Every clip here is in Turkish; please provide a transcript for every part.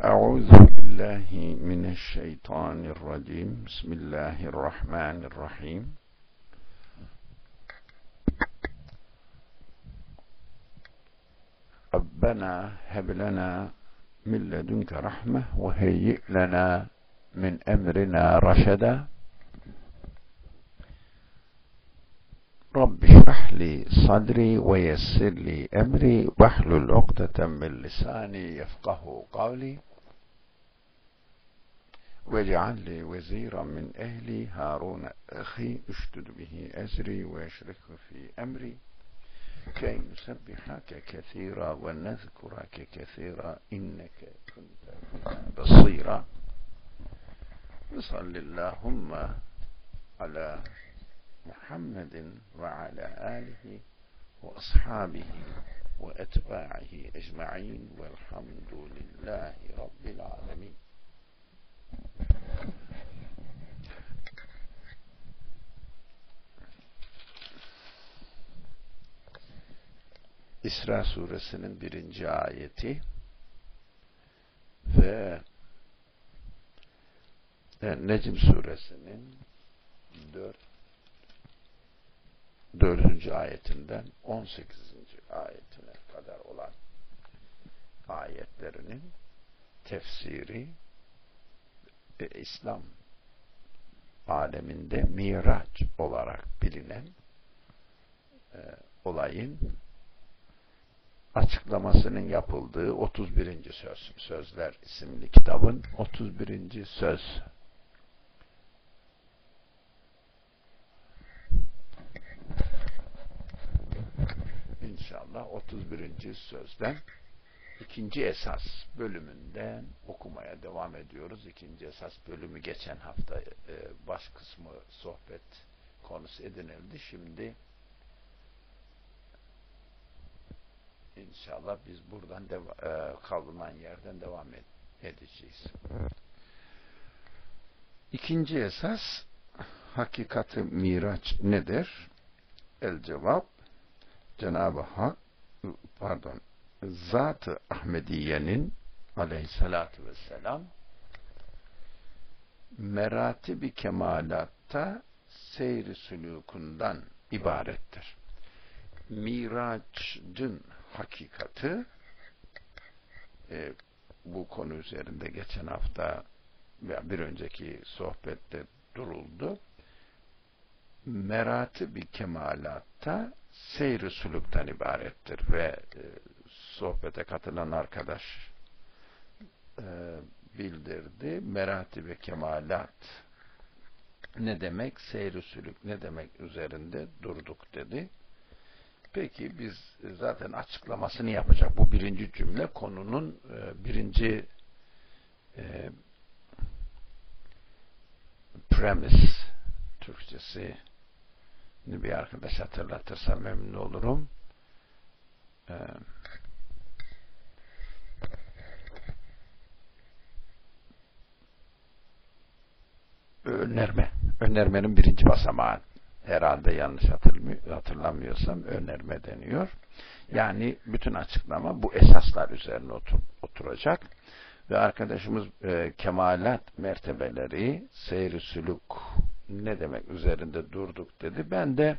أعوذ بالله من الشيطان الرجيم. بسم الله الرحمن الرحيم. ربنا هب لنا من لدنك رحمة وهيئ لنا من أمرنا رشدا. رب اشرح لي صدري ويسر لي أمري واحلل عقدة من لساني يفقه قولي. واجعل لي وزيرا من أهلي هارون أخي اشتد به أزري ويشركه في أمري. كي نسبحك كثيرا ونذكرك كثيرا إنك كنت بصيرا. وصل اللهم على محمد وعلى آله وأصحابه وأتباعه أجمعين والحمد لله رب العالمين. İsra suresinin birinci ayeti ve Necm suresinin dört dördüncü ayetinden on sekizinci ayetine kadar olan ayetlerinin tefsiri e, İslam aleminde Miraç olarak bilinen e, olayın açıklamasının yapıldığı 31. söz Sözler isimli kitabın 31. söz İnşallah 31. sözden ikinci esas bölümünden okumaya devam ediyoruz. İkinci esas bölümü geçen hafta e, baş kısmı sohbet konusu edinildi. Şimdi İnşallah biz buradan e, kalınan yerden devam edeceğiz. İkinci esas hakikati miraç nedir? El cevap Cenab-ı Hak pardon Zat-ı Ahmediye'nin aleyhissalatü vesselam meratibi kemalatta seyri sülûkundan ibarettir. Miraç'ın hakikati e, bu konu üzerinde geçen hafta veya bir önceki sohbette duruldu. Merati bir kemalatta seyri suluktan ibarettir ve e, sohbete katılan arkadaş e, bildirdi. Merati ve kemalat ne demek? Seyri sülük ne demek üzerinde durduk dedi. Peki biz zaten açıklamasını yapacak. Bu birinci cümle konunun e, birinci e, premise Türkçesi bir arkadaş hatırlatırsa memnun olurum. E, önerme. Önermenin birinci basamağı herhalde yanlış hatırlamıyorsam önerme deniyor. Yani bütün açıklama bu esaslar üzerine otur, oturacak. Ve arkadaşımız e, kemalat mertebeleri, seyri sülük ne demek üzerinde durduk dedi. Ben de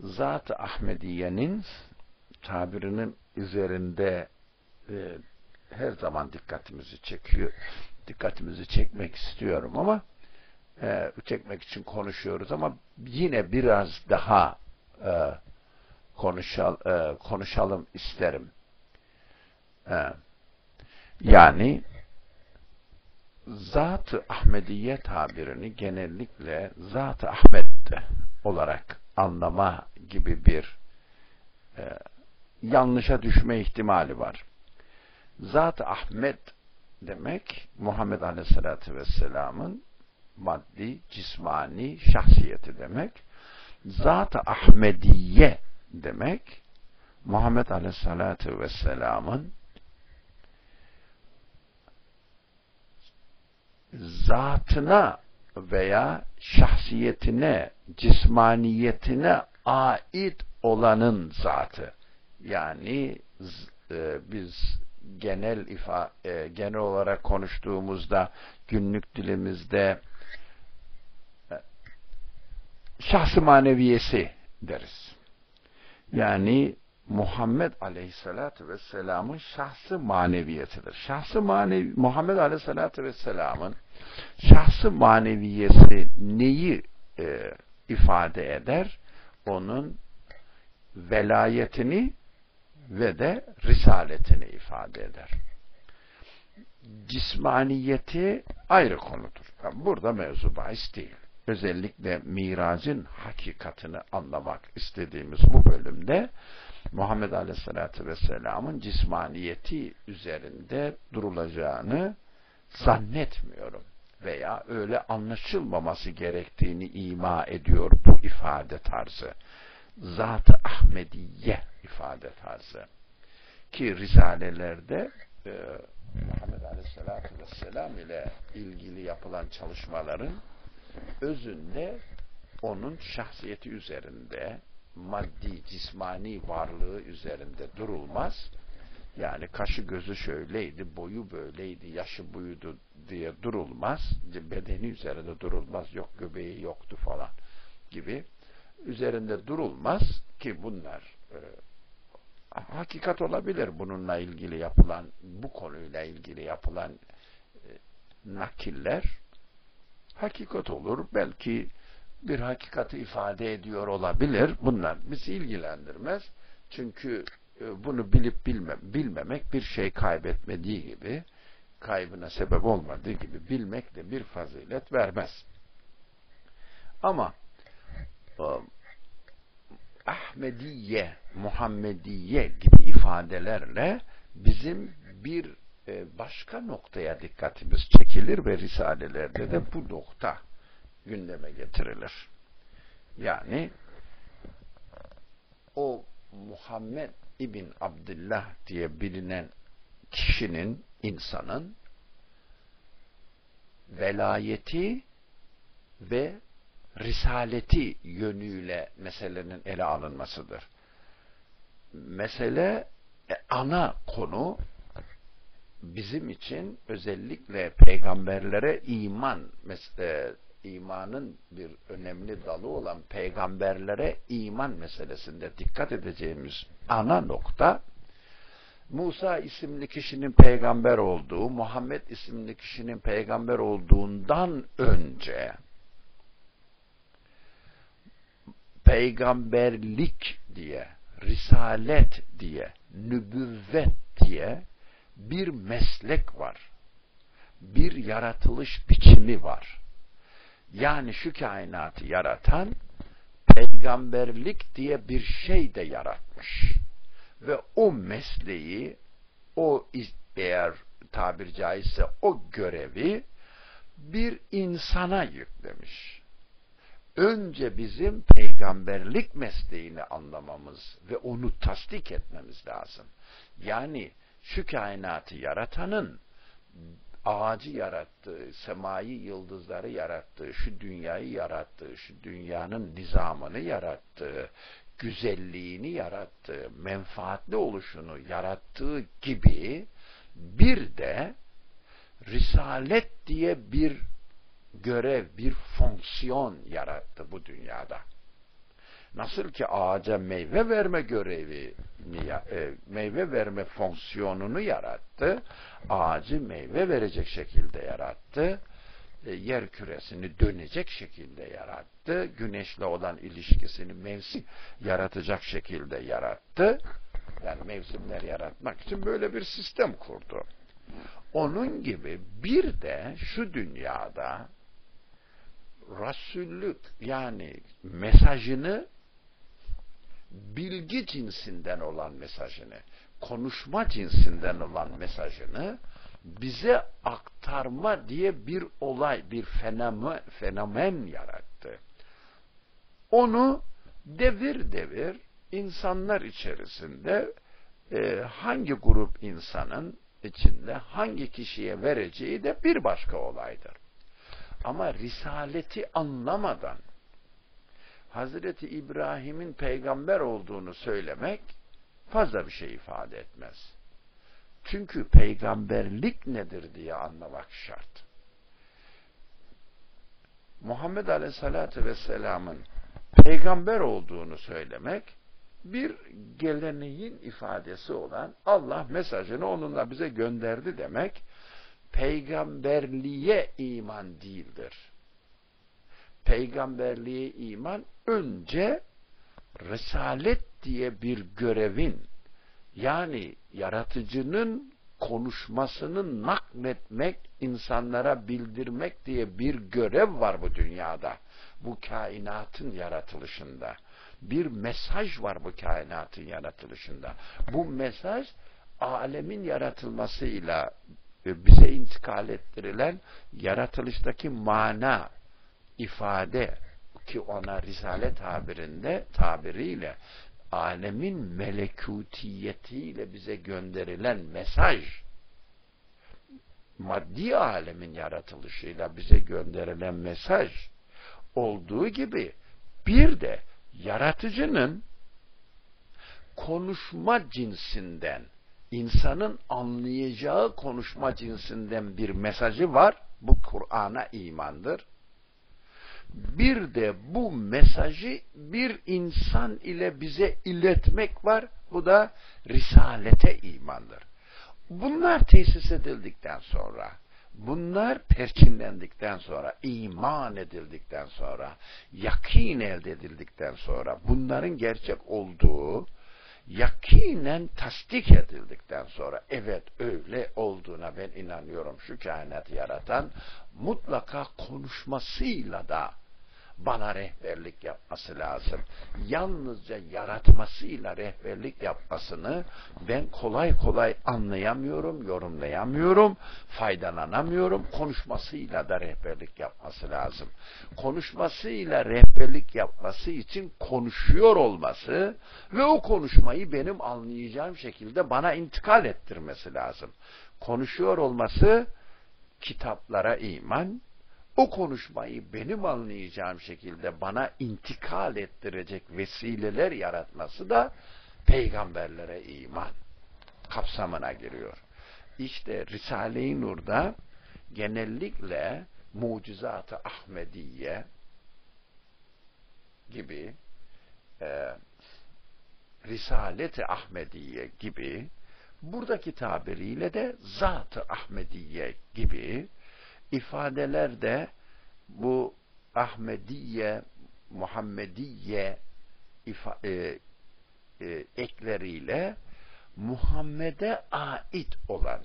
Zat-ı Ahmediye'nin tabirinin üzerinde e, her zaman dikkatimizi çekiyor, dikkatimizi çekmek istiyorum ama e, çekmek için konuşuyoruz ama yine biraz daha e, konuşal, e, konuşalım isterim. E, yani Zat-ı Ahmediye tabirini genellikle Zat-ı Ahmet olarak anlama gibi bir e, yanlışa düşme ihtimali var. Zat-ı Ahmet demek Muhammed Aleyhisselatü Vesselam'ın maddi, cismani şahsiyeti demek. Zat-ı Ahmediye demek Muhammed Aleyhisselatü Vesselam'ın zatına veya şahsiyetine, cismaniyetine ait olanın zatı. Yani e, biz genel ifa e, genel olarak konuştuğumuzda günlük dilimizde şahsı maneviyesi deriz. Yani Muhammed Aleyhisselatü Vesselam'ın şahsı maneviyetidir. Şahsı manevi, Muhammed Aleyhisselatü Vesselam'ın şahsı maneviyesi neyi e, ifade eder? Onun velayetini ve de risaletini ifade eder. Cismaniyeti ayrı konudur. Burada mevzu bahis değil. Özellikle miracın hakikatini anlamak istediğimiz bu bölümde Muhammed Aleyhisselatü Vesselam'ın cismaniyeti üzerinde durulacağını zannetmiyorum veya öyle anlaşılmaması gerektiğini ima ediyor bu ifade tarzı. Zat-ı Ahmediye ifade tarzı. Ki Risalelerde e, Muhammed Aleyhisselatü Vesselam ile ilgili yapılan çalışmaların özünde onun şahsiyeti üzerinde maddi, cismani varlığı üzerinde durulmaz. Yani kaşı gözü şöyleydi, boyu böyleydi, yaşı buydu diye durulmaz. Bedeni üzerinde durulmaz. Yok göbeği yoktu falan gibi. Üzerinde durulmaz ki bunlar e, hakikat olabilir bununla ilgili yapılan, bu konuyla ilgili yapılan e, nakiller hakikat olur. Belki bir hakikati ifade ediyor olabilir. Bunlar bizi ilgilendirmez. Çünkü e, bunu bilip bilme, bilmemek bir şey kaybetmediği gibi, kaybına sebep olmadığı gibi bilmek de bir fazilet vermez. Ama e, Ahmediye, Muhammediye gibi ifadelerle bizim bir başka noktaya dikkatimiz çekilir ve risalelerde de bu nokta gündeme getirilir. Yani o Muhammed İbn Abdullah diye bilinen kişinin, insanın velayeti ve risaleti yönüyle meselenin ele alınmasıdır. Mesele e, ana konu bizim için özellikle peygamberlere iman e, imanın bir önemli dalı olan peygamberlere iman meselesinde dikkat edeceğimiz ana nokta Musa isimli kişinin peygamber olduğu, Muhammed isimli kişinin peygamber olduğundan önce peygamberlik diye, risalet diye, nübüvvet diye bir meslek var. Bir yaratılış biçimi var. Yani şu kainatı yaratan peygamberlik diye bir şey de yaratmış. Ve o mesleği, o eğer tabir caizse o görevi bir insana yüklemiş. Önce bizim peygamberlik mesleğini anlamamız ve onu tasdik etmemiz lazım. Yani şu kainatı yaratanın ağacı yarattığı, semayı, yıldızları yarattığı, şu dünyayı yarattığı, şu dünyanın nizamını yarattığı, güzelliğini yarattığı, menfaatli oluşunu yarattığı gibi bir de risalet diye bir görev, bir fonksiyon yarattı bu dünyada. Nasıl ki ağaca meyve verme görevi, e, meyve verme fonksiyonunu yarattı, ağacı meyve verecek şekilde yarattı, e, yer küresini dönecek şekilde yarattı, güneşle olan ilişkisini mevsim yaratacak şekilde yarattı. Yani mevsimler yaratmak için böyle bir sistem kurdu. Onun gibi bir de şu dünyada Resullük yani mesajını bilgi cinsinden olan mesajını, konuşma cinsinden olan mesajını bize aktarma diye bir olay, bir fenomen, fenomen yarattı. Onu devir devir insanlar içerisinde e, hangi grup insanın içinde hangi kişiye vereceği de bir başka olaydır. Ama risaleti anlamadan Hazreti İbrahim'in peygamber olduğunu söylemek fazla bir şey ifade etmez. Çünkü peygamberlik nedir diye anlamak şart. Muhammed Aleyhisselatü Vesselam'ın peygamber olduğunu söylemek bir geleneğin ifadesi olan Allah mesajını onunla bize gönderdi demek peygamberliğe iman değildir. Peygamberliğe iman önce Risalet diye bir görevin yani yaratıcının konuşmasını nakletmek, insanlara bildirmek diye bir görev var bu dünyada. Bu kainatın yaratılışında. Bir mesaj var bu kainatın yaratılışında. Bu mesaj alemin yaratılmasıyla e, bize intikal ettirilen yaratılıştaki mana, ifade ki ona Risale tabirinde tabiriyle alemin melekutiyetiyle bize gönderilen mesaj maddi alemin yaratılışıyla bize gönderilen mesaj olduğu gibi bir de yaratıcının konuşma cinsinden insanın anlayacağı konuşma cinsinden bir mesajı var. Bu Kur'an'a imandır. Bir de bu mesajı bir insan ile bize iletmek var. Bu da risalete imandır. Bunlar tesis edildikten sonra, bunlar perçinlendikten sonra, iman edildikten sonra, yakin elde edildikten sonra, bunların gerçek olduğu, yakinen tasdik edildikten sonra evet öyle olduğuna ben inanıyorum. Şu kainatı yaratan mutlaka konuşmasıyla da bana rehberlik yapması lazım. Yalnızca yaratmasıyla rehberlik yapmasını ben kolay kolay anlayamıyorum, yorumlayamıyorum, faydalanamıyorum. Konuşmasıyla da rehberlik yapması lazım. Konuşmasıyla rehberlik yapması için konuşuyor olması ve o konuşmayı benim anlayacağım şekilde bana intikal ettirmesi lazım. Konuşuyor olması kitaplara iman, o konuşmayı benim anlayacağım şekilde bana intikal ettirecek vesileler yaratması da peygamberlere iman kapsamına giriyor. İşte Risale-i Nur'da genellikle mucizat-ı Ahmediye gibi e, Risalet-i Ahmediye gibi buradaki tabiriyle de Zat-ı Ahmediye gibi ifadeler de bu Ahmediye, Muhammediye ifa, e, e, ekleriyle Muhammed'e ait olan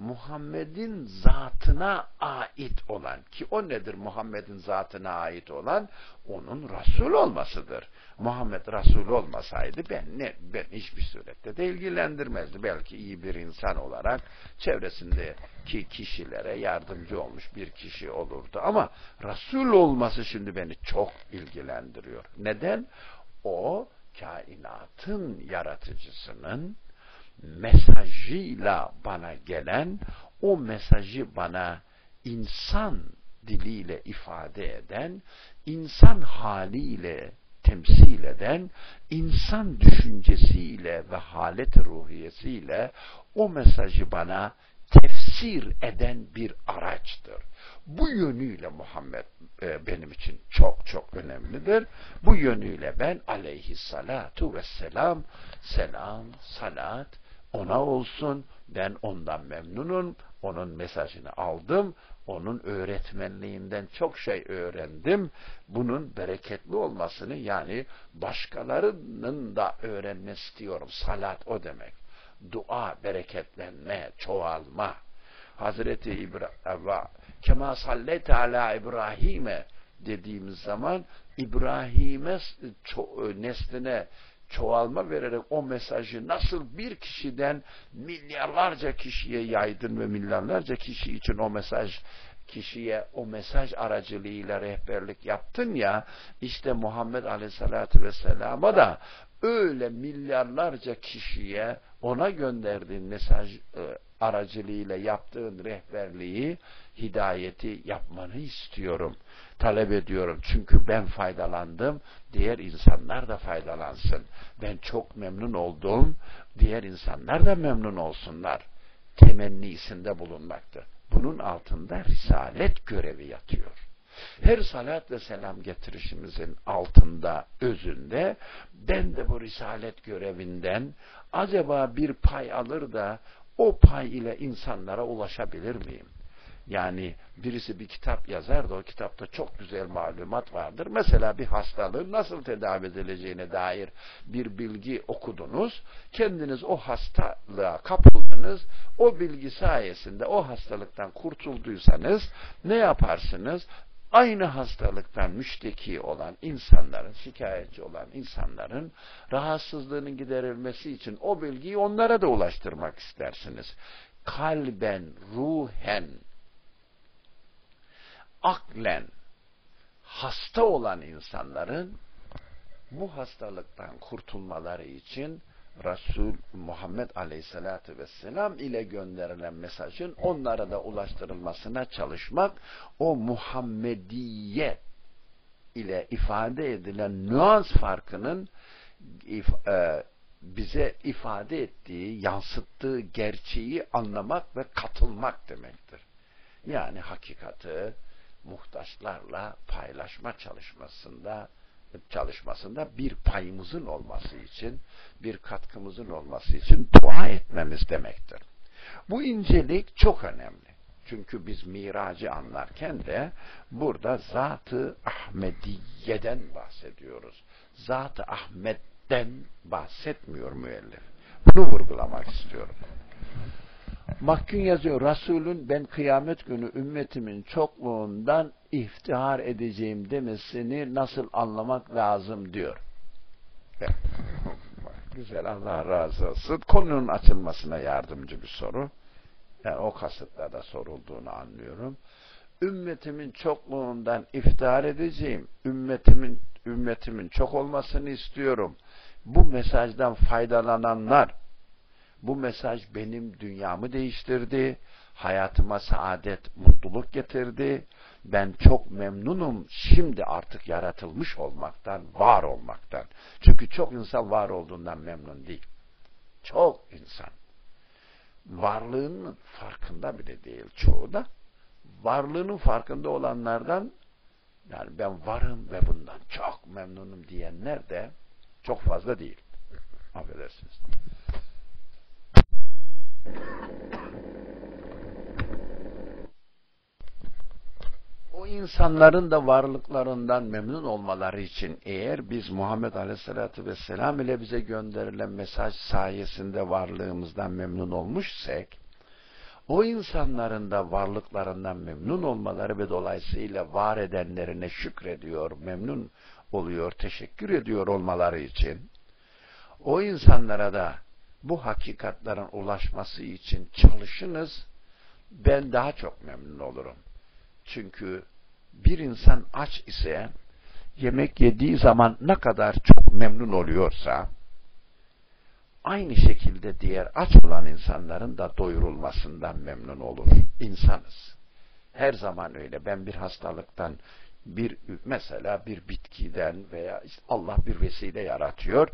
Muhammed'in zatına ait olan ki o nedir Muhammed'in zatına ait olan onun Resul olmasıdır. Muhammed Resul olmasaydı ben ne ben hiçbir surette de ilgilendirmezdi. Belki iyi bir insan olarak çevresindeki kişilere yardımcı olmuş bir kişi olurdu ama Resul olması şimdi beni çok ilgilendiriyor. Neden? O kainatın yaratıcısının mesajıyla bana gelen, o mesajı bana insan diliyle ifade eden, insan haliyle temsil eden, insan düşüncesiyle ve halet ruhiyesiyle o mesajı bana tefsir eden bir araçtır. Bu yönüyle Muhammed e, benim için çok çok önemlidir. Bu yönüyle ben aleyhissalatu vesselam selam, salat, ona olsun. Ben ondan memnunum. Onun mesajını aldım. Onun öğretmenliğinden çok şey öğrendim. Bunun bereketli olmasını yani başkalarının da öğrenmesi istiyorum. Salat o demek. Dua, bereketlenme, çoğalma. Hazreti İbrahim kema sallete ala İbrahim'e dediğimiz zaman İbrahim'e nesline çoğalma vererek o mesajı nasıl bir kişiden milyarlarca kişiye yaydın ve milyarlarca kişi için o mesaj kişiye o mesaj aracılığıyla rehberlik yaptın ya işte Muhammed Aleyhisselatü Vesselam'a da öyle milyarlarca kişiye ona gönderdiğin mesaj e, aracılığıyla yaptığın rehberliği, hidayeti yapmanı istiyorum. Talep ediyorum. Çünkü ben faydalandım. Diğer insanlar da faydalansın. Ben çok memnun oldum. Diğer insanlar da memnun olsunlar. temennisinde bulunmaktır. Bunun altında risalet görevi yatıyor. Her salat ve selam getirişimizin altında, özünde ben de bu risalet görevinden acaba bir pay alır da o pay ile insanlara ulaşabilir miyim? Yani birisi bir kitap yazar da o kitapta çok güzel malumat vardır. Mesela bir hastalığın nasıl tedavi edileceğine dair bir bilgi okudunuz. Kendiniz o hastalığa kapıldınız. O bilgi sayesinde o hastalıktan kurtulduysanız ne yaparsınız? Aynı hastalıktan müşteki olan insanların, şikayetçi olan insanların rahatsızlığının giderilmesi için o bilgiyi onlara da ulaştırmak istersiniz. Kalben, ruhen, aklen hasta olan insanların bu hastalıktan kurtulmaları için Resul Muhammed Aleyhisselatü Vesselam ile gönderilen mesajın onlara da ulaştırılmasına çalışmak, o Muhammediye ile ifade edilen nüans farkının e, bize ifade ettiği, yansıttığı gerçeği anlamak ve katılmak demektir. Yani hakikati, muhtaçlarla paylaşma çalışmasında çalışmasında bir payımızın olması için, bir katkımızın olması için dua etmemiz demektir. Bu incelik çok önemli. Çünkü biz miracı anlarken de burada Zat-ı Ahmediye'den bahsediyoruz. Zat-ı Ahmet'ten bahsetmiyor müellif. Bunu vurgulamak istiyorum. Mahkun yazıyor, Resulün ben kıyamet günü ümmetimin çokluğundan iftihar edeceğim demesini nasıl anlamak lazım diyor. Güzel, Allah razı olsun. Konunun açılmasına yardımcı bir soru. Yani o kasıtla da sorulduğunu anlıyorum. Ümmetimin çokluğundan iftihar edeceğim. Ümmetimin ümmetimin çok olmasını istiyorum. Bu mesajdan faydalananlar bu mesaj benim dünyamı değiştirdi, hayatıma saadet, mutluluk getirdi. Ben çok memnunum şimdi artık yaratılmış olmaktan, var olmaktan. Çünkü çok insan var olduğundan memnun değil. Çok insan. Varlığının farkında bile değil çoğu da. Varlığının farkında olanlardan yani ben varım ve bundan çok memnunum diyenler de çok fazla değil. Affedersiniz. O insanların da varlıklarından memnun olmaları için eğer biz Muhammed Aleyhisselatü Vesselam ile bize gönderilen mesaj sayesinde varlığımızdan memnun olmuşsak, o insanların da varlıklarından memnun olmaları ve dolayısıyla var edenlerine şükrediyor, memnun oluyor, teşekkür ediyor olmaları için, o insanlara da bu hakikatlerin ulaşması için çalışınız, ben daha çok memnun olurum. Çünkü bir insan aç ise, yemek yediği zaman ne kadar çok memnun oluyorsa, aynı şekilde diğer aç olan insanların da doyurulmasından memnun olur. İnsanız. Her zaman öyle. Ben bir hastalıktan, bir mesela bir bitkiden veya işte Allah bir vesile yaratıyor.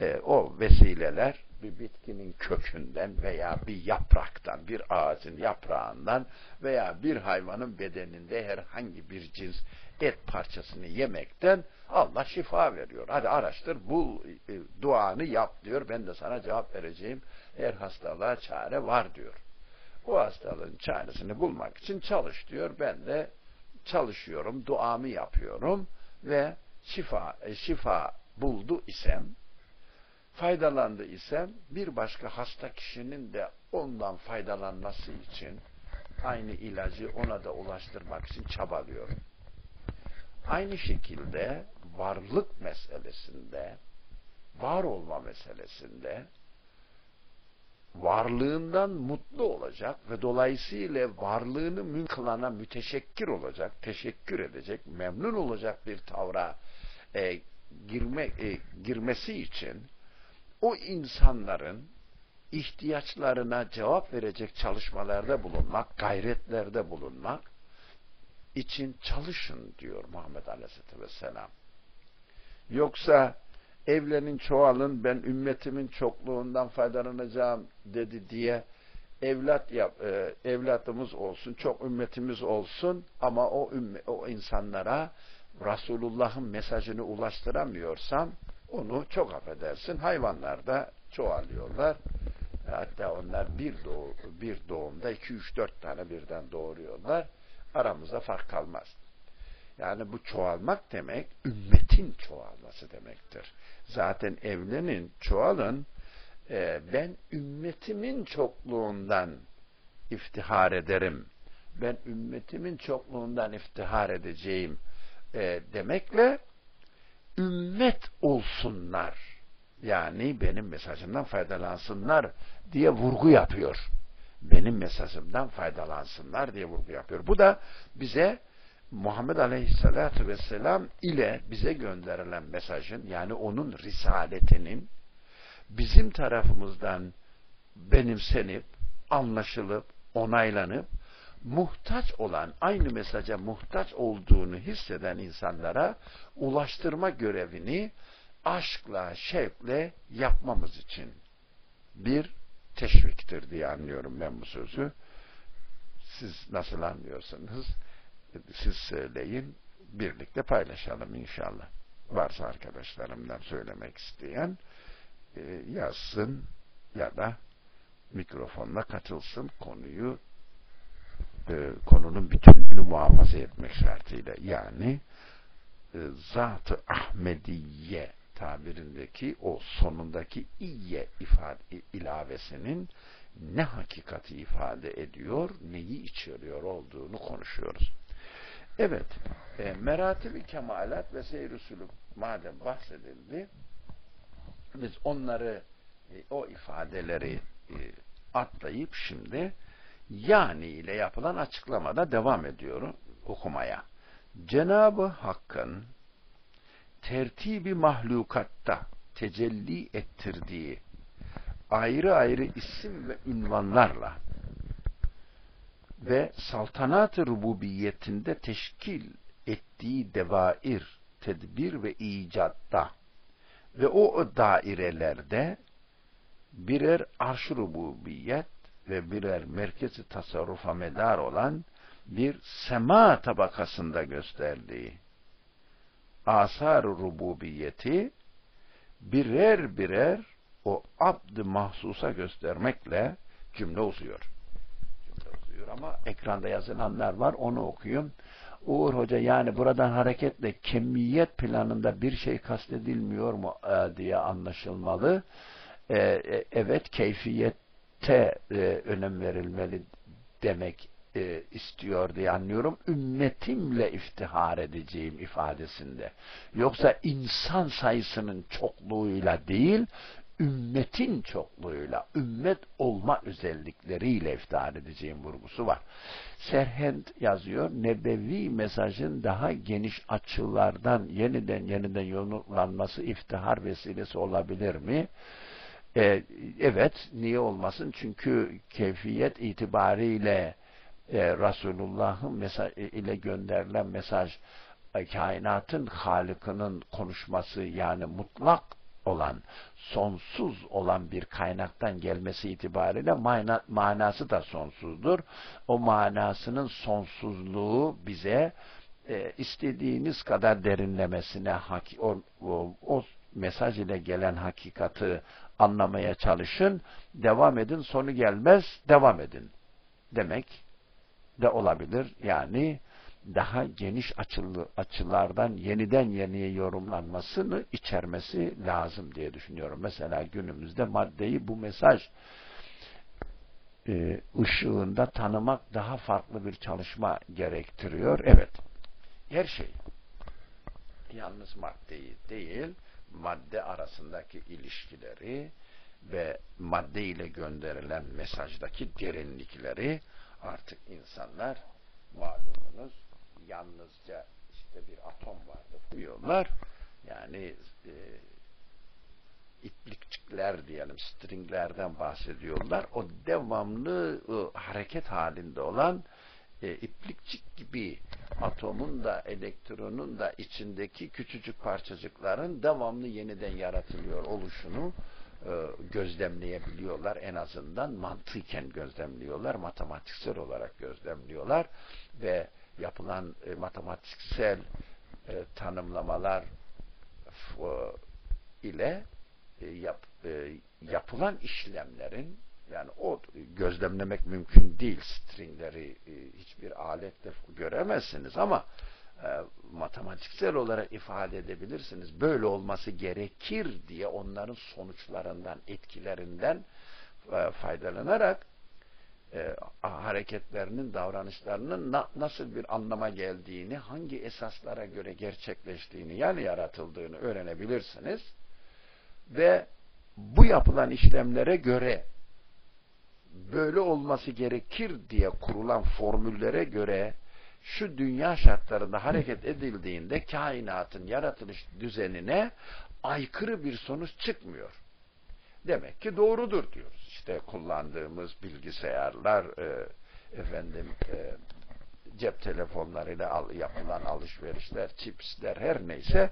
E, o vesileler bir bitkinin kökünden veya bir yapraktan, bir ağacın yaprağından veya bir hayvanın bedeninde herhangi bir cins et parçasını yemekten Allah şifa veriyor. Hadi araştır, bul, e, duanı yap diyor. Ben de sana cevap vereceğim. Her hastalığa çare var diyor. Bu hastalığın çaresini bulmak için çalış diyor. Ben de çalışıyorum, duamı yapıyorum ve şifa, e, şifa buldu isem faydalandı ise bir başka hasta kişinin de ondan faydalanması için aynı ilacı ona da ulaştırmak için çabalıyorum. Aynı şekilde varlık meselesinde, var olma meselesinde varlığından mutlu olacak ve dolayısıyla varlığını mümkılana müteşekkir olacak, teşekkür edecek, memnun olacak bir tavra e, girme, e, girmesi için o insanların ihtiyaçlarına cevap verecek çalışmalarda bulunmak, gayretlerde bulunmak için çalışın diyor Muhammed Aleyhisselatü Vesselam. Yoksa evlenin çoğalın ben ümmetimin çokluğundan faydalanacağım dedi diye evlat yap, e, evlatımız olsun, çok ümmetimiz olsun ama o ümme, o insanlara Resulullah'ın mesajını ulaştıramıyorsam onu çok affedersin hayvanlar da çoğalıyorlar. Hatta onlar bir, doğu, bir doğumda iki üç dört tane birden doğuruyorlar. Aramızda fark kalmaz. Yani bu çoğalmak demek ümmetin çoğalması demektir. Zaten evlenin, çoğalın. E, ben ümmetimin çokluğundan iftihar ederim. Ben ümmetimin çokluğundan iftihar edeceğim e, demekle ümmet olsunlar. Yani benim mesajımdan faydalansınlar diye vurgu yapıyor. Benim mesajımdan faydalansınlar diye vurgu yapıyor. Bu da bize Muhammed Aleyhisselatü Vesselam ile bize gönderilen mesajın yani onun risaletinin bizim tarafımızdan benimsenip, anlaşılıp, onaylanıp muhtaç olan, aynı mesaja muhtaç olduğunu hisseden insanlara ulaştırma görevini aşkla, şevkle yapmamız için bir teşviktir diye anlıyorum ben bu sözü. Siz nasıl anlıyorsanız siz söyleyin, birlikte paylaşalım inşallah. Varsa arkadaşlarımdan söylemek isteyen e, yazsın ya da mikrofonla katılsın konuyu e, konunun bütünlüğünü muhafaza etmek şartıyla yani e, Zat-ı Ahmediye tabirindeki o sonundaki iye ifade ilavesinin ne hakikati ifade ediyor, neyi içeriyor olduğunu konuşuyoruz. Evet, e, meratibi kemalat ve seyr sülük madem bahsedildi, biz onları, e, o ifadeleri e, atlayıp şimdi yani ile yapılan açıklamada devam ediyorum okumaya. Cenabı Hakk'ın tertibi mahlukatta tecelli ettirdiği ayrı ayrı isim ve ünvanlarla ve saltanat-ı rububiyetinde teşkil ettiği devair, tedbir ve icatta ve o dairelerde birer arş rububiyet ve birer merkezi tasarrufa medar olan bir sema tabakasında gösterdiği asar rububiyeti birer birer o abd mahsusa göstermekle cümle uzuyor. Cümle uzuyor ama ekranda yazılanlar var onu okuyun. Uğur Hoca yani buradan hareketle kemiyet planında bir şey kastedilmiyor mu e, diye anlaşılmalı. E, e, evet keyfiyette e, önem verilmeli demek e, istiyor diye anlıyorum. Ümmetimle iftihar edeceğim ifadesinde. Yoksa insan sayısının çokluğuyla değil, ümmetin çokluğuyla, ümmet olma özellikleriyle iftihar edeceğim vurgusu var. Serhend yazıyor, nebevi mesajın daha geniş açılardan yeniden yeniden yorumlanması iftihar vesilesi olabilir mi? Ee, evet, niye olmasın? Çünkü keyfiyet itibariyle e, Resulullah'ın ile gönderilen mesaj e, kainatın Halık'ının konuşması yani mutlak olan, sonsuz olan bir kaynaktan gelmesi itibariyle mana, manası da sonsuzdur. O manasının sonsuzluğu bize e, istediğiniz kadar derinlemesine o, o, o mesaj ile gelen hakikati anlamaya çalışın. Devam edin, sonu gelmez, devam edin. Demek de olabilir. Yani daha geniş açılı, açılardan yeniden yeniye yorumlanmasını içermesi lazım diye düşünüyorum. Mesela günümüzde maddeyi bu mesaj e, ışığında tanımak daha farklı bir çalışma gerektiriyor. Evet. Her şey yalnız maddeyi değil, madde arasındaki ilişkileri ve madde ile gönderilen mesajdaki derinlikleri artık insanlar malumunuz yalnızca işte bir atom vardır diyorlar. Yani e, iplikçikler diyelim, stringlerden bahsediyorlar. O devamlı e, hareket halinde olan e, iplikçik gibi atomun da elektronun da içindeki küçücük parçacıkların devamlı yeniden yaratılıyor oluşunu e, gözlemleyebiliyorlar. En azından mantıken gözlemliyorlar. Matematiksel olarak gözlemliyorlar. Ve yapılan e, matematiksel e, tanımlamalar e, ile e, yap, e, yapılan işlemlerin yani o gözlemlemek mümkün değil. Stringleri e, hiçbir aletle göremezsiniz ama e, matematiksel olarak ifade edebilirsiniz. Böyle olması gerekir diye onların sonuçlarından, etkilerinden e, faydalanarak e, hareketlerinin, davranışlarının na, nasıl bir anlama geldiğini, hangi esaslara göre gerçekleştiğini, yani yaratıldığını öğrenebilirsiniz. Ve bu yapılan işlemlere göre böyle olması gerekir diye kurulan formüllere göre şu dünya şartlarında hareket edildiğinde kainatın yaratılış düzenine aykırı bir sonuç çıkmıyor. Demek ki doğrudur diyoruz. İşte kullandığımız bilgisayarlar, e, efendim e, cep telefonlarıyla al, yapılan alışverişler, chipsler her neyse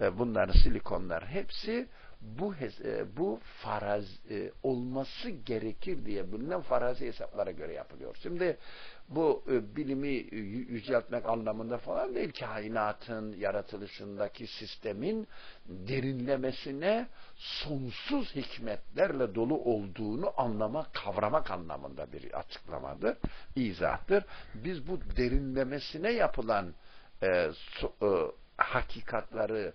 e, bunların silikonlar hepsi bu e, bu faraz e, olması gerekir diye bilinen farazi hesaplara göre yapılıyor. Şimdi bu e, bilimi yüceltmek anlamında falan değil. Kainatın yaratılışındaki sistemin derinlemesine sonsuz hikmetlerle dolu olduğunu anlamak, kavramak anlamında bir açıklamadır, izahtır. Biz bu derinlemesine yapılan e, so, e, hakikatları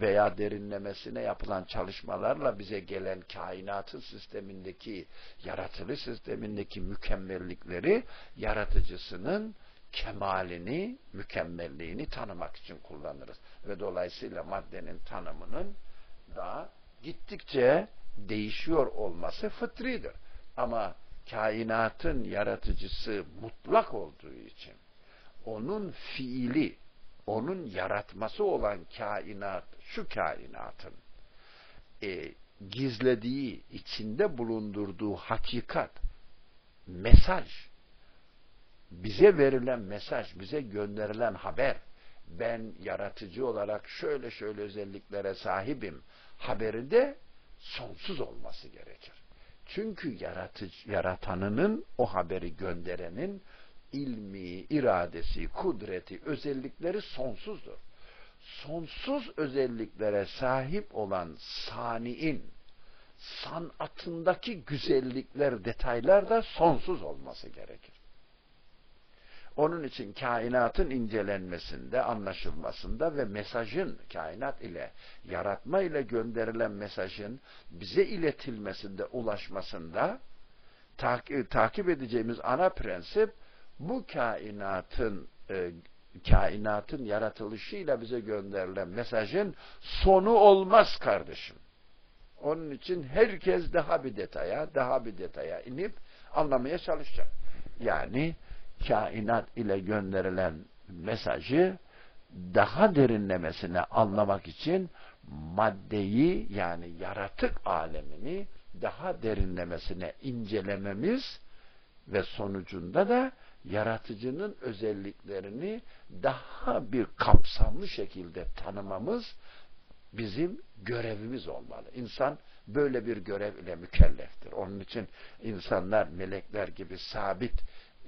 veya derinlemesine yapılan çalışmalarla bize gelen kainatın sistemindeki yaratılış sistemindeki mükemmellikleri yaratıcısının kemalini, mükemmelliğini tanımak için kullanırız. Ve dolayısıyla maddenin tanımının da gittikçe değişiyor olması fıtridir. Ama kainatın yaratıcısı mutlak olduğu için onun fiili onun yaratması olan kainat, şu kainatın e, gizlediği, içinde bulundurduğu hakikat, mesaj, bize verilen mesaj, bize gönderilen haber, ben yaratıcı olarak şöyle şöyle özelliklere sahibim, haberi de sonsuz olması gerekir. Çünkü yaratıcı, yaratanının, o haberi gönderenin ilmi, iradesi, kudreti, özellikleri sonsuzdur. Sonsuz özelliklere sahip olan saniin sanatındaki güzellikler, detaylar da sonsuz olması gerekir. Onun için kainatın incelenmesinde, anlaşılmasında ve mesajın, kainat ile, yaratma ile gönderilen mesajın bize iletilmesinde, ulaşmasında takip edeceğimiz ana prensip bu kainatın e, kainatın yaratılışıyla bize gönderilen mesajın sonu olmaz kardeşim. Onun için herkes daha bir detaya, daha bir detaya inip anlamaya çalışacak. Yani kainat ile gönderilen mesajı daha derinlemesine anlamak için maddeyi yani yaratık alemini daha derinlemesine incelememiz ve sonucunda da yaratıcının özelliklerini daha bir kapsamlı şekilde tanımamız bizim görevimiz olmalı. İnsan böyle bir görev ile mükelleftir. Onun için insanlar melekler gibi sabit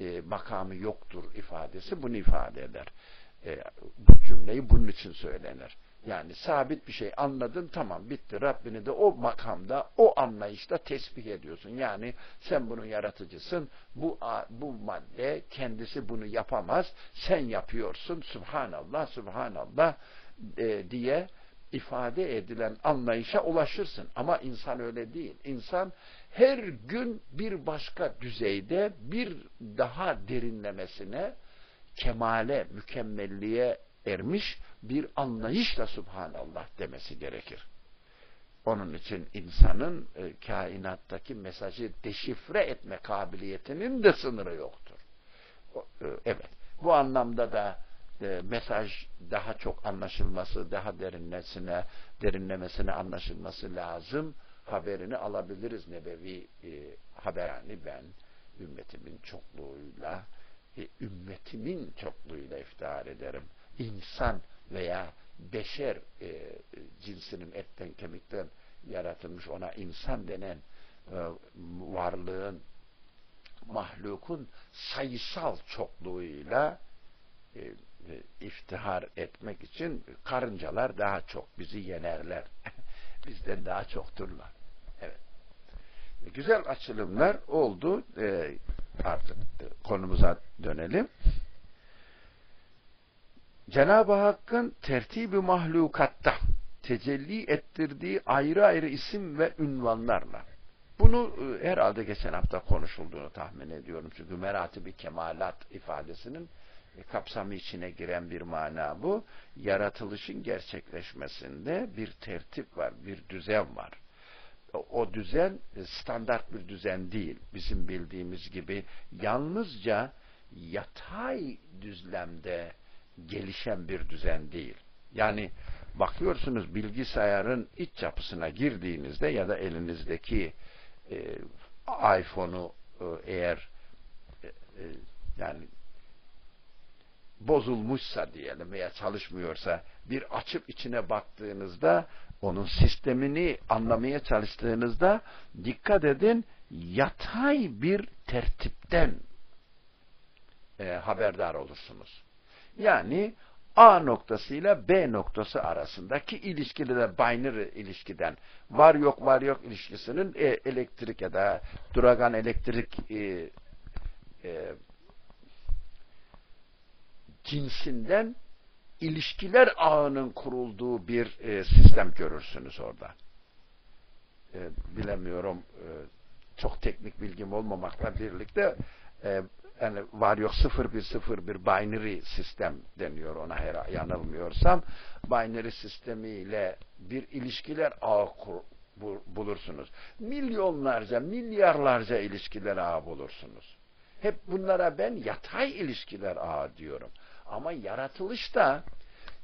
e, makamı yoktur ifadesi bunu ifade eder. E, bu cümleyi bunun için söylenir. Yani sabit bir şey anladın tamam bitti. Rabbini de o makamda, o anlayışta tesbih ediyorsun. Yani sen bunun yaratıcısın. Bu, bu madde kendisi bunu yapamaz. Sen yapıyorsun. Subhanallah, Subhanallah e, diye ifade edilen anlayışa ulaşırsın. Ama insan öyle değil. İnsan her gün bir başka düzeyde bir daha derinlemesine kemale, mükemmelliğe ermiş bir anlayışla Subhanallah demesi gerekir. Onun için insanın e, kainattaki mesajı deşifre etme kabiliyetinin de sınırı yoktur. E, evet. Bu anlamda da e, mesaj daha çok anlaşılması, daha derinlemesine, derinlemesine anlaşılması lazım. Haberini alabiliriz nebevi e, haber. Yani ben ümmetimin çokluğuyla, e, ümmetimin çokluğuyla iftihar ederim. İnsan veya beşer e, cinsinin etten kemikten yaratılmış ona insan denen e, varlığın mahlukun sayısal çokluğuyla e, e, iftihar etmek için karıncalar daha çok bizi yenerler. Bizden daha çokturlar. Evet. Güzel açılımlar oldu. E, artık konumuza dönelim. Cenab-ı Hakk'ın tertibi mahlukatta tecelli ettirdiği ayrı ayrı isim ve ünvanlarla. Bunu e, herhalde geçen hafta konuşulduğunu tahmin ediyorum. Çünkü meratibi kemalat ifadesinin e, kapsamı içine giren bir mana bu. Yaratılışın gerçekleşmesinde bir tertip var, bir düzen var. O düzen e, standart bir düzen değil. Bizim bildiğimiz gibi yalnızca yatay düzlemde gelişen bir düzen değil. Yani bakıyorsunuz bilgisayarın iç yapısına girdiğinizde ya da elinizdeki e, iPhone'u e, eğer e, e, yani bozulmuşsa diyelim veya çalışmıyorsa bir açıp içine baktığınızda onun sistemini anlamaya çalıştığınızda dikkat edin yatay bir tertipten e, haberdar olursunuz. Yani A noktasıyla B noktası arasındaki ilişkide de binary ilişkiden var yok var yok ilişkisinin e, elektrik ya da duragan elektrik e, e, cinsinden ilişkiler ağının kurulduğu bir e, sistem görürsünüz orada. E, bilemiyorum e, çok teknik bilgim olmamakla birlikte e, yani var yok 0101 binary sistem deniyor ona her yanılmıyorsam binary sistemiyle bir ilişkiler ağı kur, bu, bulursunuz. Milyonlarca, milyarlarca ilişkiler ağı bulursunuz. Hep bunlara ben yatay ilişkiler ağı diyorum. Ama yaratılışta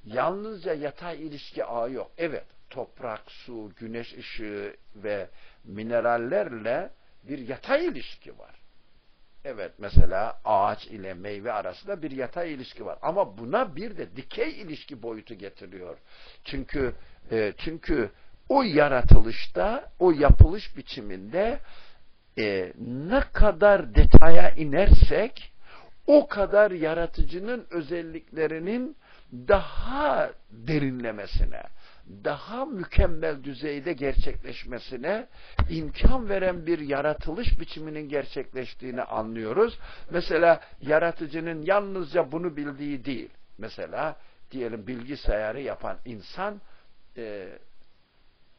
yalnızca yatay ilişki ağı yok. Evet, toprak, su, güneş ışığı ve minerallerle bir yatay ilişki var. Evet mesela ağaç ile meyve arasında bir yatay ilişki var. Ama buna bir de dikey ilişki boyutu getiriyor. Çünkü e, çünkü o yaratılışta, o yapılış biçiminde e, ne kadar detaya inersek o kadar yaratıcının özelliklerinin daha derinlemesine, daha mükemmel düzeyde gerçekleşmesine imkan veren bir yaratılış biçiminin gerçekleştiğini anlıyoruz. Mesela yaratıcının yalnızca bunu bildiği değil. Mesela diyelim bilgisayarı yapan insan e,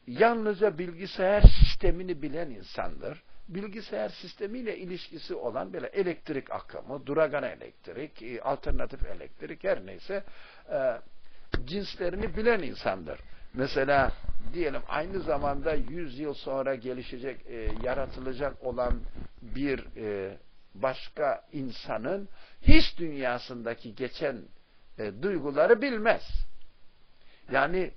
yalnızca bilgisayar sistemini bilen insandır. Bilgisayar sistemiyle ilişkisi olan böyle elektrik akımı, duragan elektrik, e, alternatif elektrik her neyse e, cinslerini bilen insandır. Mesela diyelim aynı zamanda 100 yıl sonra gelişecek, e, yaratılacak olan bir e, başka insanın his dünyasındaki geçen e, duyguları bilmez. Yani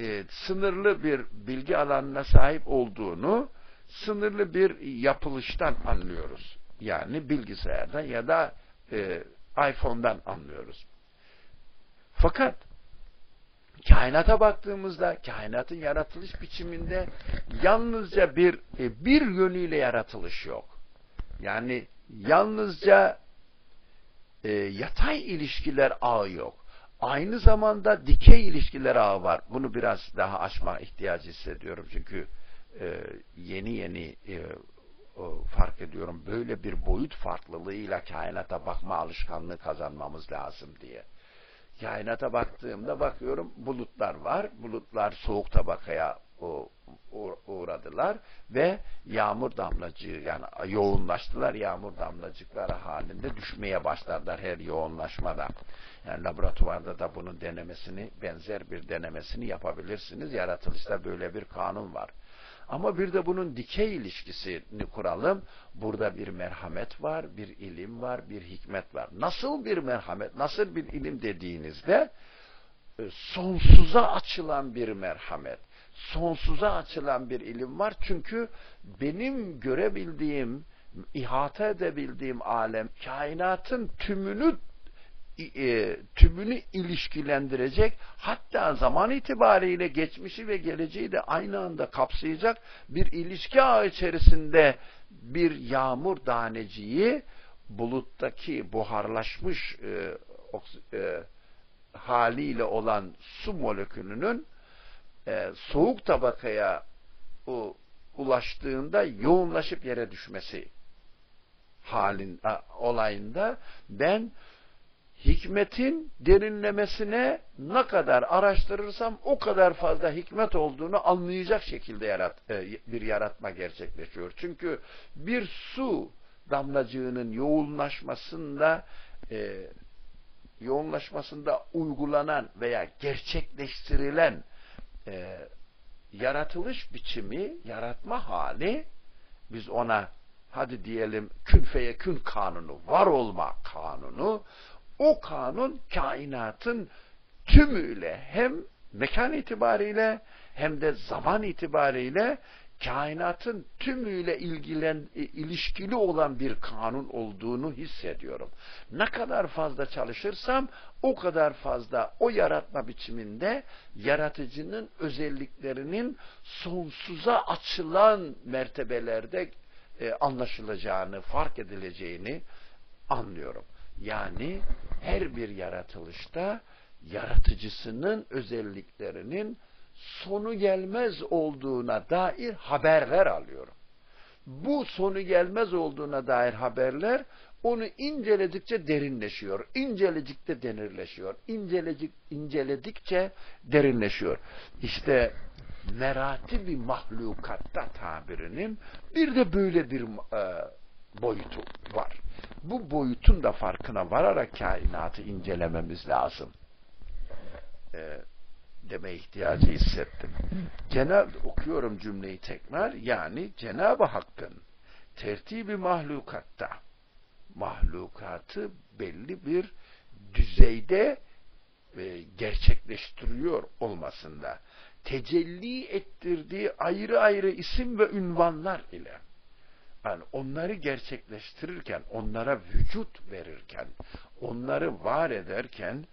e, sınırlı bir bilgi alanına sahip olduğunu sınırlı bir yapılıştan anlıyoruz. Yani bilgisayardan ya da e, iPhone'dan anlıyoruz. Fakat kainata baktığımızda kainatın yaratılış biçiminde yalnızca bir e, bir yönüyle yaratılış yok. Yani yalnızca e, yatay ilişkiler ağı yok. Aynı zamanda dikey ilişkiler ağı var. Bunu biraz daha aşma ihtiyacı hissediyorum. Çünkü e, yeni yeni e, fark ediyorum. Böyle bir boyut farklılığıyla kainata bakma alışkanlığı kazanmamız lazım diye kainata baktığımda bakıyorum bulutlar var. Bulutlar soğuk tabakaya uğradılar ve yağmur damlacığı yani yoğunlaştılar yağmur damlacıkları halinde düşmeye başladılar her yoğunlaşmada. Yani laboratuvarda da bunun denemesini benzer bir denemesini yapabilirsiniz. Yaratılışta böyle bir kanun var. Ama bir de bunun dikey ilişkisini kuralım. Burada bir merhamet var, bir ilim var, bir hikmet var. Nasıl bir merhamet, nasıl bir ilim dediğinizde e, sonsuza açılan bir merhamet, sonsuza açılan bir ilim var. Çünkü benim görebildiğim, ihata edebildiğim alem, kainatın tümünü e, tümünü ilişkilendirecek. Hatta zaman itibariyle geçmişi ve geleceği de aynı anda kapsayacak bir ilişki ağı içerisinde bir yağmur taneciği buluttaki buharlaşmış e, e, haliyle olan su molekülünün e, soğuk tabakaya o, ulaştığında yoğunlaşıp yere düşmesi halin a, olayında ben hikmetin derinlemesine ne kadar araştırırsam o kadar fazla hikmet olduğunu anlayacak şekilde yarat, e, bir yaratma gerçekleşiyor. Çünkü bir su damlacığının yoğunlaşmasında e, yoğunlaşmasında uygulanan veya gerçekleştirilen e, yaratılış biçimi, yaratma hali biz ona hadi diyelim kün feyekün kanunu, var olma kanunu o kanun kainatın tümüyle hem mekan itibariyle hem de zaman itibariyle kainatın tümüyle ilgilen, ilişkili olan bir kanun olduğunu hissediyorum. Ne kadar fazla çalışırsam o kadar fazla o yaratma biçiminde yaratıcının özelliklerinin sonsuza açılan mertebelerde e, anlaşılacağını, fark edileceğini anlıyorum. Yani her bir yaratılışta yaratıcısının özelliklerinin sonu gelmez olduğuna dair haberler alıyorum. Bu sonu gelmez olduğuna dair haberler onu inceledikçe derinleşiyor. İnceledikçe denirleşiyor. İncelecik, inceledikçe derinleşiyor. İşte merati bir mahlukatta tabirinin bir de böyle bir e, boyutu var. Bu boyutun da farkına vararak kainatı incelememiz lazım. E, deme ihtiyacı hissettim. Cenab okuyorum cümleyi tekrar. Yani Cenab-ı Hakk'ın tertibi mahlukatta mahlukatı belli bir düzeyde e, gerçekleştiriyor olmasında tecelli ettirdiği ayrı ayrı isim ve ünvanlar ile yani onları gerçekleştirirken, onlara vücut verirken, onları var ederken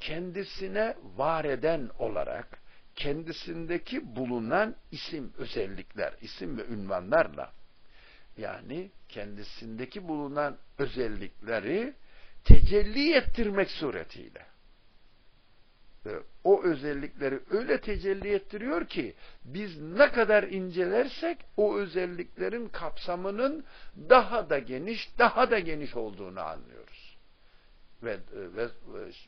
kendisine var eden olarak kendisindeki bulunan isim, özellikler, isim ve ünvanlarla yani kendisindeki bulunan özellikleri tecelli ettirmek suretiyle o özellikleri öyle tecelli ettiriyor ki biz ne kadar incelersek o özelliklerin kapsamının daha da geniş, daha da geniş olduğunu anlıyoruz. Ve, ve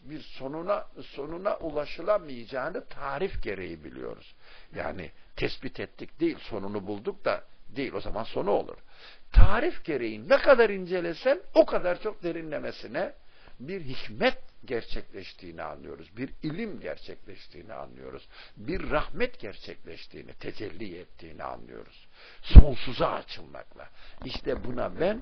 bir sonuna sonuna ulaşılamayacağını tarif gereği biliyoruz. Yani tespit ettik değil, sonunu bulduk da değil, o zaman sonu olur. Tarif gereği ne kadar incelesen o kadar çok derinlemesine bir hikmet gerçekleştiğini anlıyoruz. Bir ilim gerçekleştiğini anlıyoruz. Bir rahmet gerçekleştiğini, tecelli ettiğini anlıyoruz. Sonsuza açılmakla. İşte buna ben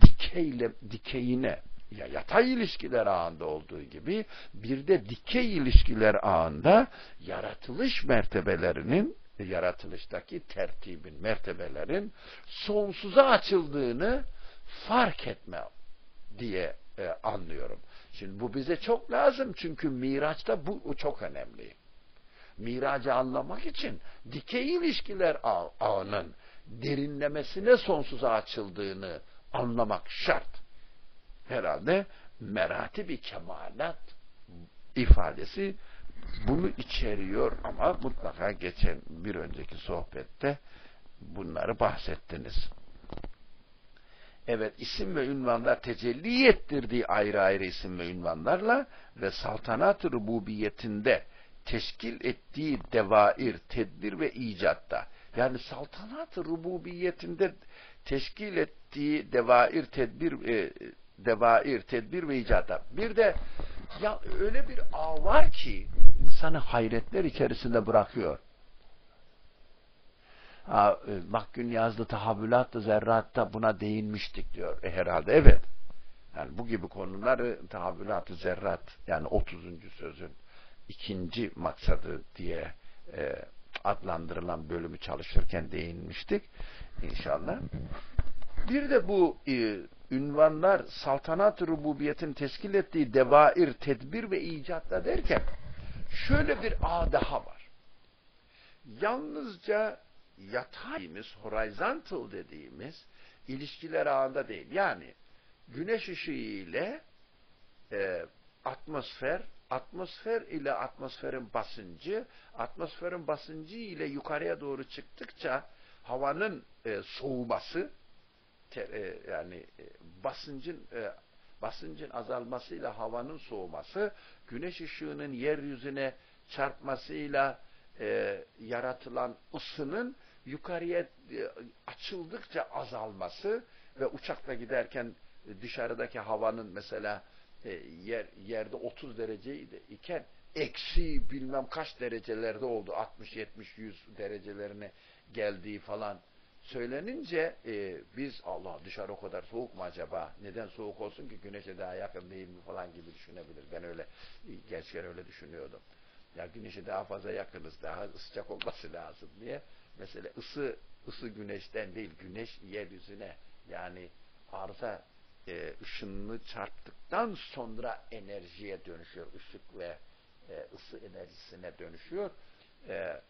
dikeyle, dikeyine ya yatay ilişkiler ağında olduğu gibi bir de dikey ilişkiler ağında yaratılış mertebelerinin yaratılıştaki tertibin, mertebelerin sonsuza açıldığını fark etme diye e, anlıyorum. Şimdi bu bize çok lazım çünkü Miraç'ta bu çok önemli. Miracı anlamak için dikey ilişkiler ağ, ağının derinlemesine sonsuza açıldığını anlamak şart. Herhalde merati bir kemalat ifadesi bunu içeriyor ama mutlaka geçen bir önceki sohbette bunları bahsettiniz. Evet isim ve ünvanlar tecelli ettirdiği ayrı ayrı isim ve ünvanlarla ve saltanat-ı rububiyetinde teşkil ettiği devair, tedbir ve icatta yani saltanat-ı rububiyetinde teşkil ettiği devair, tedbir e, devair, tedbir ve icatta bir de ya öyle bir ağ var ki insanı hayretler içerisinde bırakıyor. Ha, e, yazdı tahavvülat-ı zerratta buna değinmiştik diyor. E, herhalde evet. Yani bu gibi konuları tahavvülat-ı zerrat yani 30. sözün ikinci maksadı diye e, adlandırılan bölümü çalışırken değinmiştik. İnşallah. Bir de bu e, ünvanlar saltanat rububiyetin teşkil ettiği devair, tedbir ve icatta derken şöyle bir ağ daha var. Yalnızca yatayımız, horizontal dediğimiz ilişkiler ağında değil. Yani güneş ışığı ile e, atmosfer, atmosfer ile atmosferin basıncı, atmosferin basıncı ile yukarıya doğru çıktıkça havanın e, soğuması, te, e, yani e, basıncın e, basıncın azalmasıyla havanın soğuması, güneş ışığının yeryüzüne çarpmasıyla e, yaratılan ısının yukarıya e, açıldıkça azalması ve uçakla giderken e, dışarıdaki havanın mesela e, yer, yerde 30 dereceydi iken eksi bilmem kaç derecelerde oldu 60 70 100 derecelerine geldiği falan söylenince e, biz Allah dışarı o kadar soğuk mu acaba? Neden soğuk olsun ki? Güneşe daha yakın değil mi? falan gibi düşünebilir. Ben öyle gençken öyle düşünüyordum. Ya güneşe daha fazla yakınız daha sıcak olması lazım. diye mesela ısı ısı güneşten değil güneş yeryüzüne yani arza e, ışınını çarptıktan sonra enerjiye dönüşüyor. Işık ve e, ısı enerjisine dönüşüyor. E,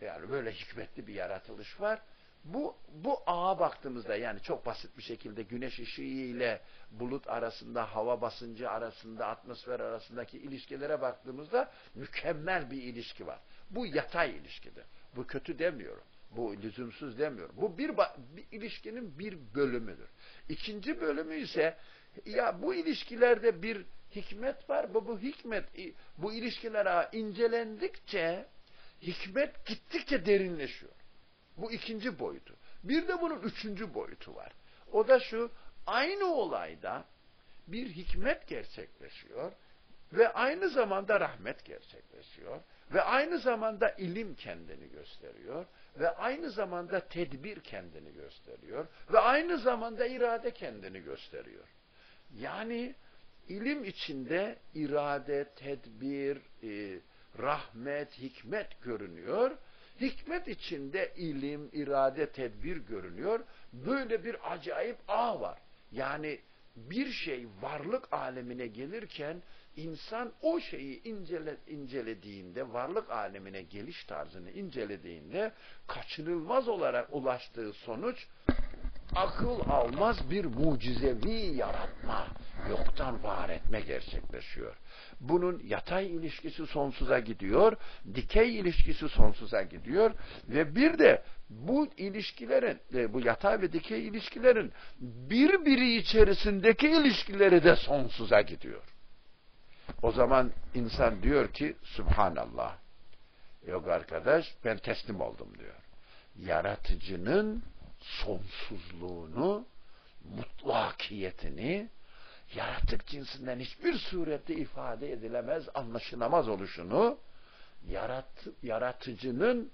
yani böyle hikmetli bir yaratılış var. Bu, bu ağa baktığımızda yani çok basit bir şekilde güneş ışığı ile bulut arasında, hava basıncı arasında, atmosfer arasındaki ilişkilere baktığımızda mükemmel bir ilişki var. Bu yatay ilişkidir. Bu kötü demiyorum. Bu lüzumsuz demiyorum. Bu bir, bir ilişkinin bir bölümüdür. İkinci bölümü ise ya bu ilişkilerde bir hikmet var. Bu, bu hikmet bu ilişkiler incelendikçe hikmet gittikçe derinleşiyor. Bu ikinci boyutu. Bir de bunun üçüncü boyutu var. O da şu aynı olayda bir hikmet gerçekleşiyor ve aynı zamanda rahmet gerçekleşiyor ve aynı zamanda ilim kendini gösteriyor ve aynı zamanda tedbir kendini gösteriyor ve aynı zamanda irade kendini gösteriyor. Yani ilim içinde irade, tedbir, e, rahmet, hikmet görünüyor. Hikmet içinde ilim, irade, tedbir görünüyor. Böyle bir acayip ağ var. Yani bir şey varlık alemine gelirken insan o şeyi incele, incelediğinde, varlık alemine geliş tarzını incelediğinde kaçınılmaz olarak ulaştığı sonuç akıl almaz bir mucizevi yaratma, yoktan var etme gerçekleşiyor. Bunun yatay ilişkisi sonsuza gidiyor, dikey ilişkisi sonsuza gidiyor ve bir de bu ilişkilerin, e, bu yatay ve dikey ilişkilerin birbiri içerisindeki ilişkileri de sonsuza gidiyor. O zaman insan diyor ki Subhanallah. Yok arkadaş ben teslim oldum diyor. Yaratıcının sonsuzluğunu, mutlakiyetini, yaratık cinsinden hiçbir surette ifade edilemez, anlaşılamaz oluşunu, yarat, yaratıcının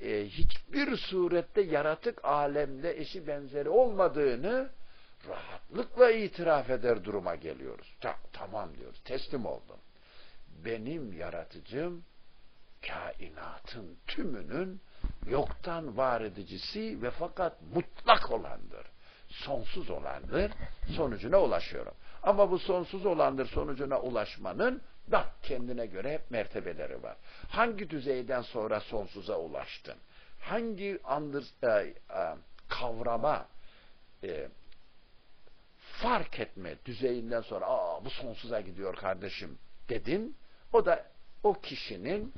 e, hiçbir surette yaratık alemde eşi benzeri olmadığını rahatlıkla itiraf eder duruma geliyoruz. Ta tamam diyoruz, teslim oldum. Benim yaratıcım kainatın tümünün yoktan var edicisi ve fakat mutlak olandır. Sonsuz olandır. Sonucuna ulaşıyorum. Ama bu sonsuz olandır sonucuna ulaşmanın da kendine göre hep mertebeleri var. Hangi düzeyden sonra sonsuza ulaştın? Hangi andır, e, e, kavrama e, fark etme düzeyinden sonra aa bu sonsuza gidiyor kardeşim dedin. O da o kişinin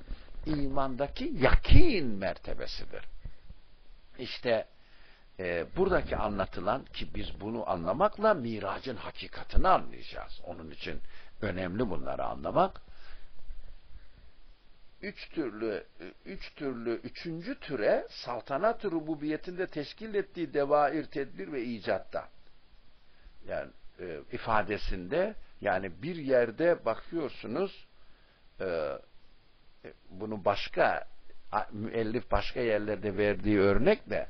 imandaki yakin mertebesidir. İşte e, buradaki anlatılan ki biz bunu anlamakla miracın hakikatini anlayacağız. Onun için önemli bunları anlamak. Üç türlü, üç türlü, üçüncü türe saltanat rububiyetinde teşkil ettiği devair, tedbir ve icatta yani e, ifadesinde yani bir yerde bakıyorsunuz e, e bunu başka müellif başka yerlerde verdiği örnekle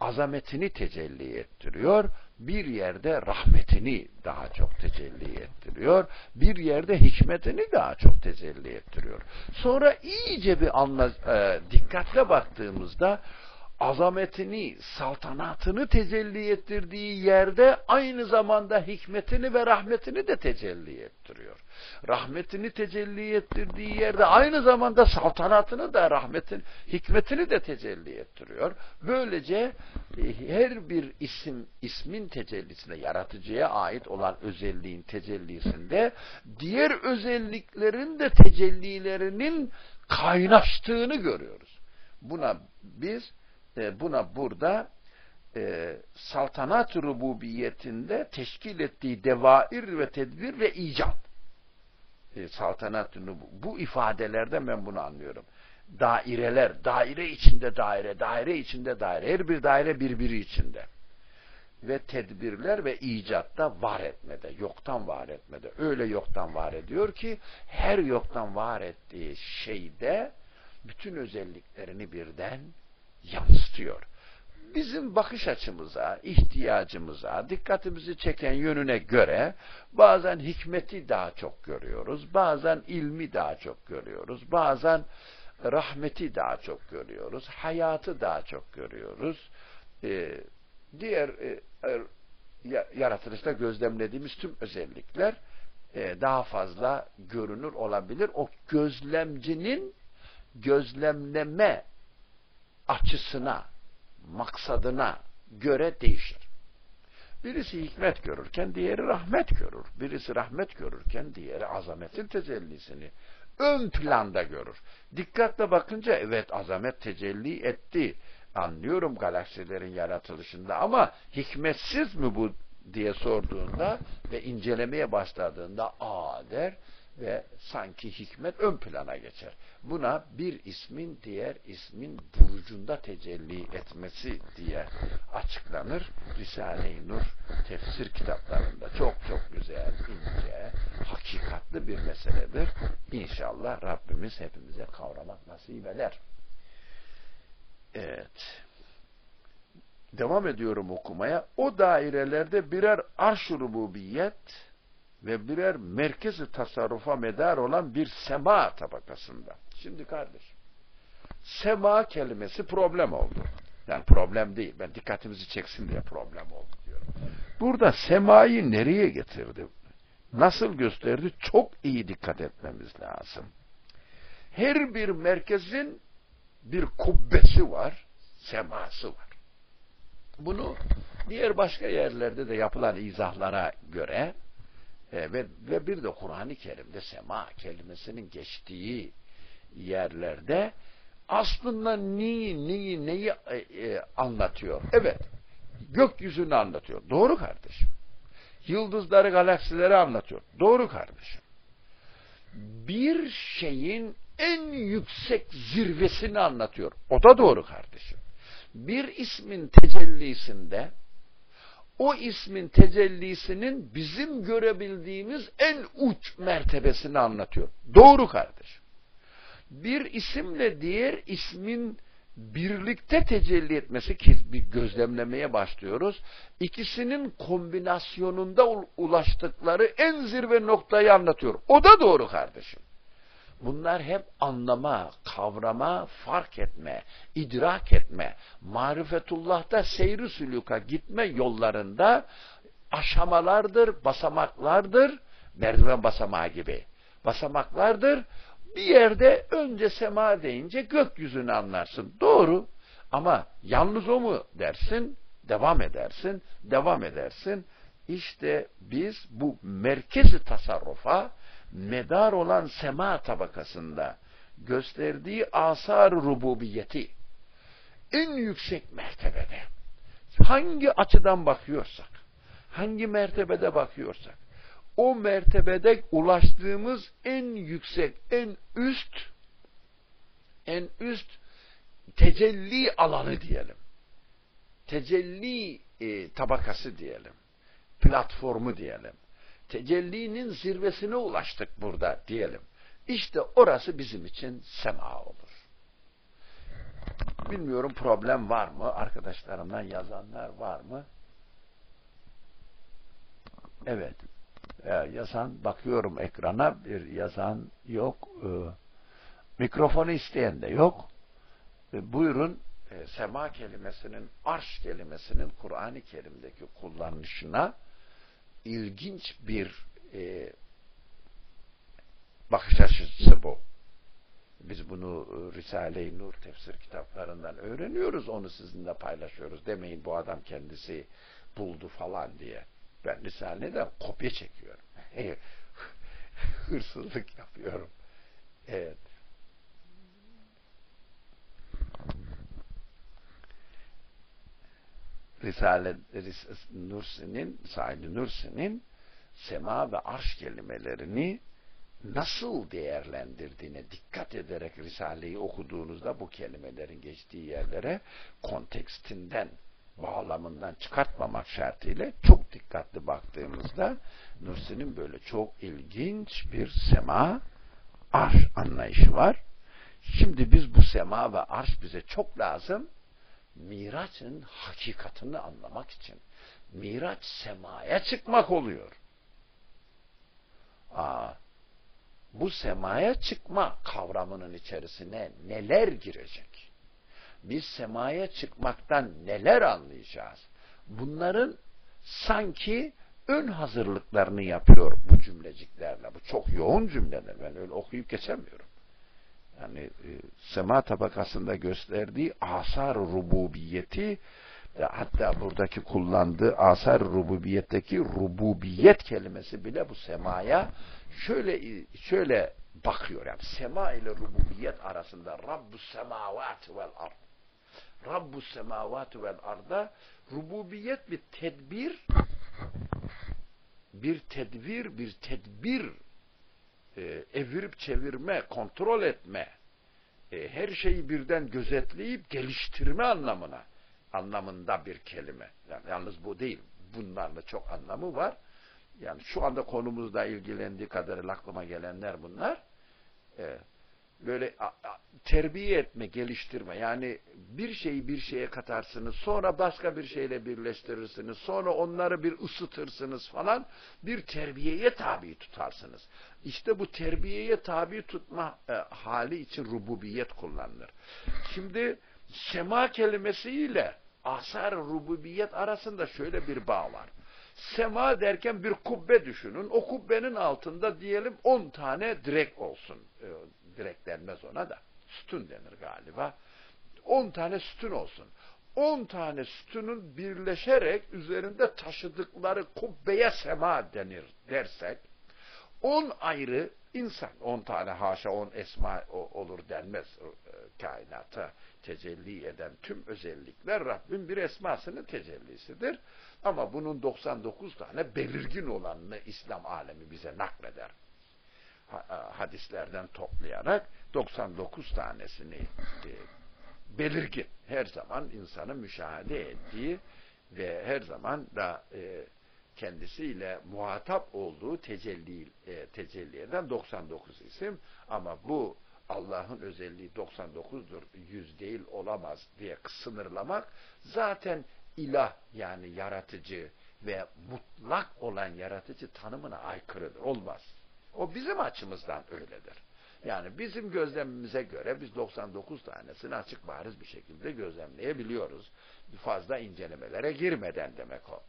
azametini tecelli ettiriyor. Bir yerde rahmetini daha çok tecelli ettiriyor. Bir yerde hikmetini daha çok tecelli ettiriyor. Sonra iyice bir anla, e, dikkatle baktığımızda azametini, saltanatını tecelli ettirdiği yerde aynı zamanda hikmetini ve rahmetini de tecelli ettiriyor. Rahmetini tecelli ettirdiği yerde aynı zamanda saltanatını da rahmetin, hikmetini de tecelli ettiriyor. Böylece e, her bir isim ismin tecellisinde, yaratıcıya ait olan özelliğin tecellisinde diğer özelliklerin de tecellilerinin kaynaştığını görüyoruz. Buna biz e, buna burada e, saltanat rububiyetinde teşkil ettiği devair ve tedbir ve icat e, saltanat bu ifadelerde ben bunu anlıyorum. Daireler, daire içinde daire, daire içinde daire, her bir daire birbiri içinde. Ve tedbirler ve icatta var etmede, yoktan var etmede. Öyle yoktan var ediyor ki her yoktan var ettiği şeyde bütün özelliklerini birden yansıtıyor. Bizim bakış açımıza, ihtiyacımıza, dikkatimizi çeken yönüne göre bazen hikmeti daha çok görüyoruz, bazen ilmi daha çok görüyoruz, bazen rahmeti daha çok görüyoruz, hayatı daha çok görüyoruz. Ee, diğer e, er, yaratılışta gözlemlediğimiz tüm özellikler e, daha fazla görünür olabilir. O gözlemcinin gözlemleme açısına, maksadına göre değişir. Birisi hikmet görürken diğeri rahmet görür. Birisi rahmet görürken diğeri azametin tecellisini ön planda görür. Dikkatle bakınca evet azamet tecelli etti. Anlıyorum galaksilerin yaratılışında ama hikmetsiz mi bu diye sorduğunda ve incelemeye başladığında aa der ve sanki hikmet ön plana geçer. Buna bir ismin diğer ismin burcunda tecelli etmesi diye açıklanır. Risale-i Nur tefsir kitaplarında çok çok güzel, ince, hakikatli bir meseledir. İnşallah Rabbimiz hepimize kavramak nasip eder. Evet. Devam ediyorum okumaya. O dairelerde birer arş-ı rububiyet, ve birer merkezi tasarrufa medar olan bir sema tabakasında. Şimdi kardeş, sema kelimesi problem oldu. Yani problem değil. Ben dikkatimizi çeksin diye problem oldu diyorum. Burada semayı nereye getirdi? Nasıl gösterdi? Çok iyi dikkat etmemiz lazım. Her bir merkezin bir kubbesi var, seması var. Bunu diğer başka yerlerde de yapılan izahlara göre e, ve, ve bir de Kur'an-ı Kerim'de sema kelimesinin geçtiği yerlerde aslında neyi, neyi, neyi e, e, anlatıyor? Evet, gökyüzünü anlatıyor. Doğru kardeşim. Yıldızları, galaksileri anlatıyor. Doğru kardeşim. Bir şeyin en yüksek zirvesini anlatıyor. O da doğru kardeşim. Bir ismin tecellisinde o ismin tecellisinin bizim görebildiğimiz en uç mertebesini anlatıyor. Doğru kardeş. Bir isimle diğer ismin birlikte tecelli etmesi ki bir gözlemlemeye başlıyoruz. İkisinin kombinasyonunda ulaştıkları en zirve noktayı anlatıyor. O da doğru kardeşim. Bunlar hep anlama, kavrama, fark etme, idrak etme, marifetullah'ta seyri sülüka gitme yollarında aşamalardır, basamaklardır, merdiven basamağı gibi. Basamaklardır. Bir yerde önce sema deyince gökyüzünü anlarsın. Doğru. Ama yalnız o mu dersin? Devam edersin, devam edersin. İşte biz bu merkezi tasarrufa, medar olan sema tabakasında gösterdiği asar rububiyeti en yüksek mertebede hangi açıdan bakıyorsak hangi mertebede bakıyorsak o mertebede ulaştığımız en yüksek, en üst en üst tecelli alanı diyelim. Tecelli e, tabakası diyelim. Platformu diyelim tecellinin zirvesine ulaştık burada diyelim. İşte orası bizim için sema olur. Bilmiyorum problem var mı? Arkadaşlarımdan yazanlar var mı? Evet. Ee, yazan bakıyorum ekrana bir yazan yok. Ee, mikrofonu isteyen de yok. Ee, buyurun e, sema kelimesinin, arş kelimesinin Kur'an-ı Kerim'deki kullanışına ilginç bir e, bakış açısı bu. Biz bunu e, Risale-i Nur tefsir kitaplarından öğreniyoruz, onu sizinle paylaşıyoruz. Demeyin bu adam kendisi buldu falan diye. Ben Risale'den kopya çekiyorum. Hırsızlık yapıyorum. Evet. Risale Ris Nursi'nin, Said Nursi'nin sema ve arş kelimelerini nasıl değerlendirdiğine dikkat ederek Risale'yi okuduğunuzda bu kelimelerin geçtiği yerlere kontekstinden, bağlamından çıkartmamak şartıyla çok dikkatli baktığımızda Nursi'nin böyle çok ilginç bir sema arş anlayışı var. Şimdi biz bu sema ve arş bize çok lazım. Miraç'ın hakikatini anlamak için. Miraç semaya çıkmak oluyor. Aa, bu semaya çıkma kavramının içerisine neler girecek? Biz semaya çıkmaktan neler anlayacağız? Bunların sanki ön hazırlıklarını yapıyor bu cümleciklerle. Bu çok yoğun cümleler. Ben öyle okuyup geçemiyorum. Yani e, sema tabakasında gösterdiği asar rububiyeti hatta buradaki kullandığı asar rububiyetteki rububiyet kelimesi bile bu semaya şöyle şöyle bakıyor. Yani sema ile rububiyet arasında Rabbus semavat vel ard. Rabbus semavat vel arda rububiyet bir tedbir bir tedbir, bir tedbir e, evirip çevirme, kontrol etme, e, her şeyi birden gözetleyip geliştirme anlamına anlamında bir kelime. Yani yalnız bu değil. Bunlarla çok anlamı var. Yani şu anda konumuzla ilgilendiği kadarıyla aklıma gelenler bunlar. E, böyle terbiye etme, geliştirme. Yani bir şeyi bir şeye katarsınız, sonra başka bir şeyle birleştirirsiniz, sonra onları bir ısıtırsınız falan, bir terbiyeye tabi tutarsınız. İşte bu terbiyeye tabi tutma e, hali için rububiyet kullanılır. Şimdi sema kelimesiyle asar rububiyet arasında şöyle bir bağ var. Sema derken bir kubbe düşünün. O kubbenin altında diyelim 10 tane direk olsun. E, direk denmez ona da. Sütun denir galiba. 10 tane sütun olsun. 10 tane sütunun birleşerek üzerinde taşıdıkları kubbeye sema denir dersek 10 ayrı insan, 10 tane haşa 10 esma olur denmez e, kainata tecelli eden tüm özellikler Rabbin bir esmasının tecellisidir. Ama bunun 99 tane belirgin olanını İslam alemi bize nakleder. E, hadislerden toplayarak 99 tanesini e, belirgin, her zaman insanı müşahede ettiği ve her zaman da e, kendisiyle muhatap olduğu tecelli, e, tecelli eden 99 isim ama bu Allah'ın özelliği 99'dur, 100 değil olamaz diye sınırlamak zaten ilah yani yaratıcı ve mutlak olan yaratıcı tanımına aykırıdır. Olmaz. O bizim açımızdan öyledir. Yani bizim gözlemimize göre biz 99 tanesini açık bariz bir şekilde gözlemleyebiliyoruz. Fazla incelemelere girmeden demek o.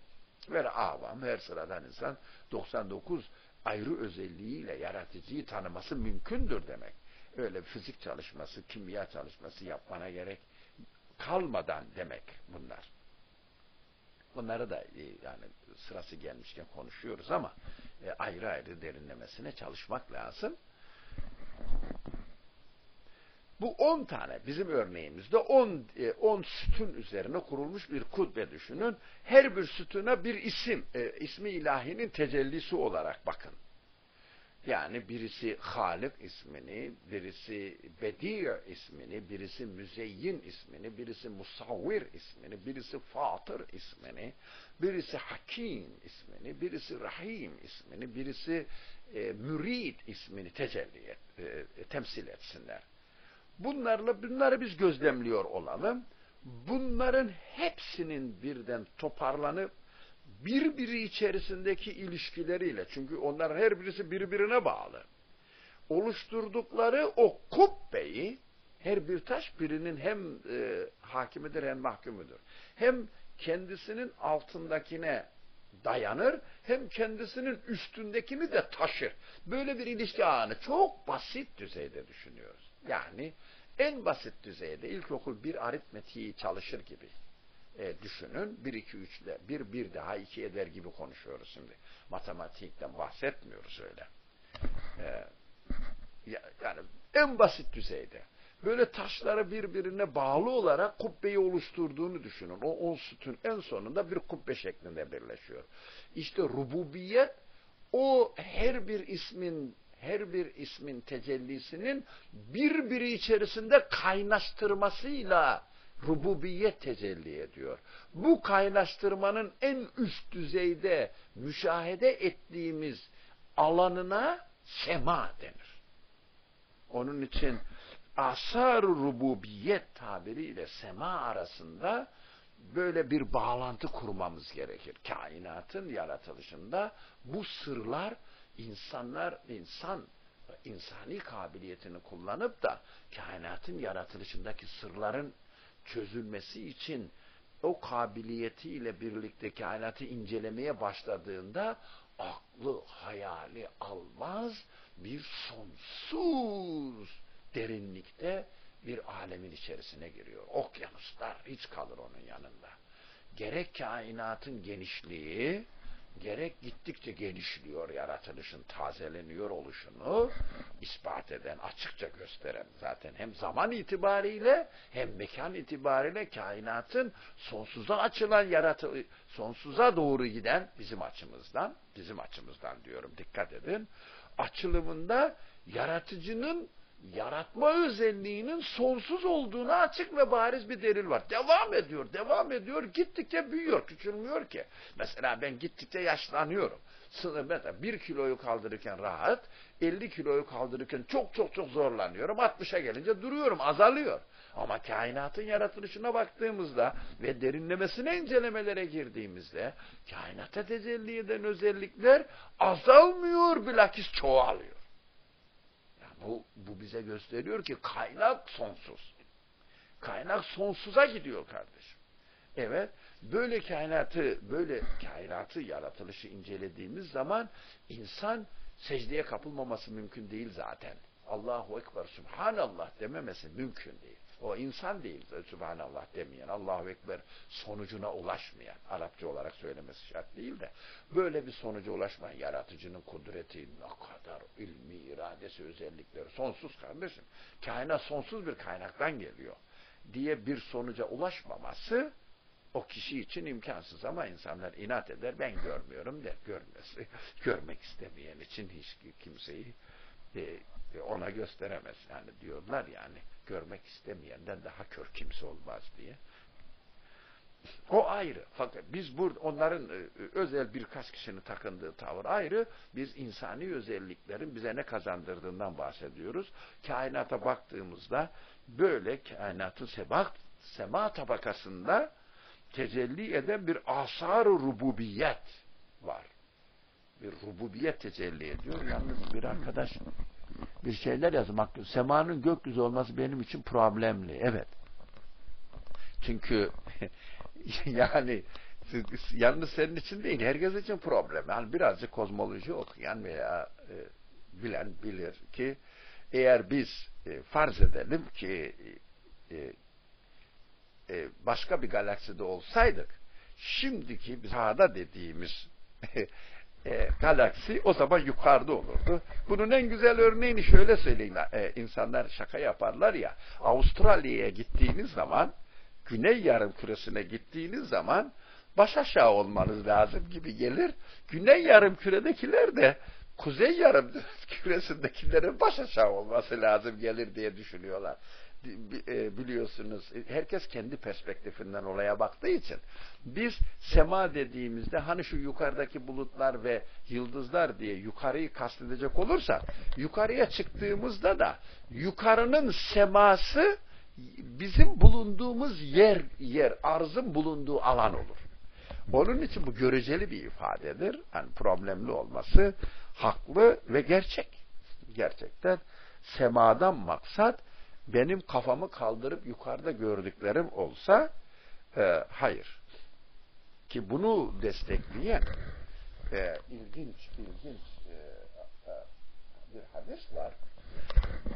Ve avam her sıradan insan 99 ayrı özelliğiyle yaratıcıyı tanıması mümkündür demek. Öyle fizik çalışması, kimya çalışması yapmana gerek kalmadan demek bunlar. Bunları da e, yani sırası gelmişken konuşuyoruz ama e, ayrı ayrı derinlemesine çalışmak lazım. Bu 10 tane bizim örneğimizde 10 10 e, sütun üzerine kurulmuş bir kubbe düşünün. Her bir sütuna bir isim, ismi ilahinin tecellisi olarak bakın. Yani birisi Halik ismini, birisi Bedi ismini, birisi Müzeyyin ismini, birisi Musavvir ismini, birisi Fatır ismini, birisi Hakim ismini, birisi Rahim ismini, birisi e, Mürid ismini tecelli et, e, temsil etsinler. Bunlarla bunları biz gözlemliyor olalım. Bunların hepsinin birden toparlanıp birbiri içerisindeki ilişkileriyle çünkü onların her birisi birbirine bağlı oluşturdukları o kubbeyi Her bir taş birinin hem e, hakimidir hem mahkumudur. Hem kendisinin altındakine dayanır hem kendisinin üstündekini de taşır. Böyle bir ilişki ağını çok basit düzeyde düşünüyoruz. Yani en basit düzeyde ilkokul bir aritmetiği çalışır gibi e, düşünün. 1 2 3 ile 1 1 daha 2 eder gibi konuşuyoruz şimdi. Matematikten bahsetmiyoruz öyle. E, yani en basit düzeyde. Böyle taşları birbirine bağlı olarak kubbeyi oluşturduğunu düşünün. O on sütün en sonunda bir kubbe şeklinde birleşiyor. İşte rububiyet o her bir ismin her bir ismin tecellisinin birbiri içerisinde kaynaştırmasıyla rububiyet tecelli ediyor. Bu kaynaştırmanın en üst düzeyde müşahede ettiğimiz alanına sema denir. Onun için asar rububiyet tabiriyle sema arasında böyle bir bağlantı kurmamız gerekir. Kainatın yaratılışında bu sırlar insanlar, insan insani kabiliyetini kullanıp da kainatın yaratılışındaki sırların çözülmesi için o kabiliyetiyle birlikte kainatı incelemeye başladığında aklı hayali almaz bir sonsuz derinlikte bir alemin içerisine giriyor. Okyanuslar hiç kalır onun yanında. Gerek kainatın genişliği, gerek gittikçe genişliyor yaratılışın tazeleniyor oluşunu ispat eden, açıkça gösteren zaten hem zaman itibariyle hem mekan itibariyle kainatın sonsuza açılan yaratı sonsuza doğru giden bizim açımızdan, bizim açımızdan diyorum dikkat edin. Açılımında yaratıcının yaratma özelliğinin sonsuz olduğunu açık ve bariz bir delil var. Devam ediyor, devam ediyor, gittikçe büyüyor, küçülmüyor ki. Mesela ben gittikçe yaşlanıyorum. Mesela bir kiloyu kaldırırken rahat, 50 kiloyu kaldırırken çok çok çok zorlanıyorum. 60'a gelince duruyorum, azalıyor. Ama kainatın yaratılışına baktığımızda ve derinlemesine incelemelere girdiğimizde kainata tecelli eden özellikler azalmıyor bilakis çoğalıyor. Bu, bu bize gösteriyor ki kaynak sonsuz. Kaynak sonsuza gidiyor kardeşim. Evet, böyle kainatı, böyle kainatı yaratılışı incelediğimiz zaman insan secdeye kapılmaması mümkün değil zaten. Allahu Ekber, Subhanallah dememesi mümkün değil. O insan değil Subhanallah demeyen, Allahu Ekber sonucuna ulaşmayan, Arapça olarak söylemesi şart değil de, böyle bir sonuca ulaşmayan yaratıcının kudreti ne kadar ilmi, iradesi, özellikleri sonsuz kardeşim. Kainat sonsuz bir kaynaktan geliyor diye bir sonuca ulaşmaması o kişi için imkansız ama insanlar inat eder ben görmüyorum der görmesi görmek istemeyen için hiç kimseyi e, ona gösteremez yani diyorlar yani görmek istemeyenden daha kör kimse olmaz diye. O ayrı. Fakat biz burada onların e, özel birkaç kişinin takındığı tavır ayrı. Biz insani özelliklerin bize ne kazandırdığından bahsediyoruz. Kainata baktığımızda böyle kainatın sebak, sema tabakasında tecelli eden bir asar-ı rububiyet var. Bir rububiyet tecelli ediyor. Yalnız bir arkadaş bir şeyler yazmak. Semanın gökyüzü olması benim için problemli. Evet. Çünkü yani yalnız senin için değil, herkes için problem. Yani birazcık kozmoloji okuyan veya e, bilen bilir ki eğer biz e, farz edelim ki e, e, başka bir galakside olsaydık şimdiki sahada dediğimiz e, galaksi o zaman yukarıda olurdu. Bunun en güzel örneğini şöyle söyleyeyim. E, insanlar şaka yaparlar ya. Avustralya'ya gittiğiniz zaman Güney yarım küresine gittiğiniz zaman baş aşağı olmanız lazım gibi gelir. Güney yarım küredekiler de kuzey yarım küresindekilerin baş aşağı olması lazım gelir diye düşünüyorlar. E, biliyorsunuz herkes kendi perspektifinden olaya baktığı için biz sema dediğimizde hani şu yukarıdaki bulutlar ve yıldızlar diye yukarıyı kastedecek olursa yukarıya çıktığımızda da yukarının seması bizim bulunduğumuz yer yer arzın bulunduğu alan olur. Onun için bu göreceli bir ifadedir. Yani problemli olması haklı ve gerçek. Gerçekten semadan maksat benim kafamı kaldırıp yukarıda gördüklerim olsa e, hayır. Ki bunu destekleyen e, ilginç ilginç e, e, bir hadis var.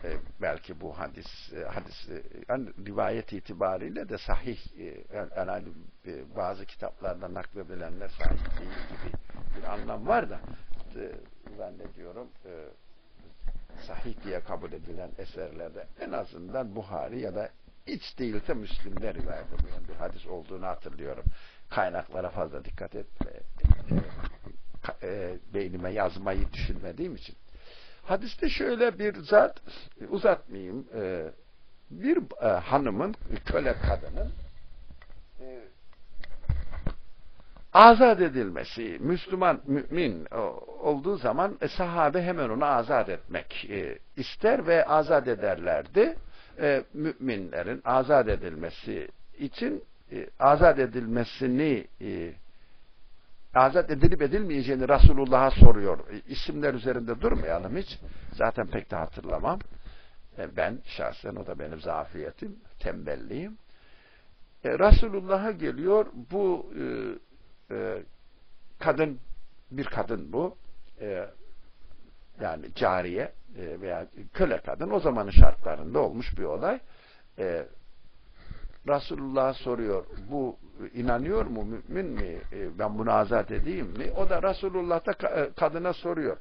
E, belki bu hadis e, hadis e, yani rivayet itibariyle de sahih e, yani e, bazı kitaplarda nakledilenler sahih değil gibi bir anlam var da e, zannediyorum e, sahih diye kabul edilen eserlerde en azından Buhari ya da hiç değilse Müslim'de rivayet edilen bir hadis olduğunu hatırlıyorum. Kaynaklara fazla dikkat et, e, e, beynime yazmayı düşünmediğim için. Hadiste şöyle bir zat, uzatmayayım, e, bir hanımın, köle kadının azat edilmesi, Müslüman, mümin olduğu zaman e, sahabe hemen onu azat etmek e, ister ve azat ederlerdi. E, müminlerin azat edilmesi için e, azat edilmesini e, azat edilip edilmeyeceğini Resulullah'a soruyor. E, isimler üzerinde durmayalım hiç. Zaten pek de hatırlamam. E, ben şahsen o da benim zafiyetim, tembelliğim. E, Resulullah'a geliyor bu e, e, kadın bir kadın bu. E, yani cariye e, veya köle kadın. O zamanın şartlarında olmuş bir olay. E, Resulullah soruyor bu inanıyor mu mümin mi? E, ben bunu azat edeyim mi? O da Resulullah da e, kadına soruyor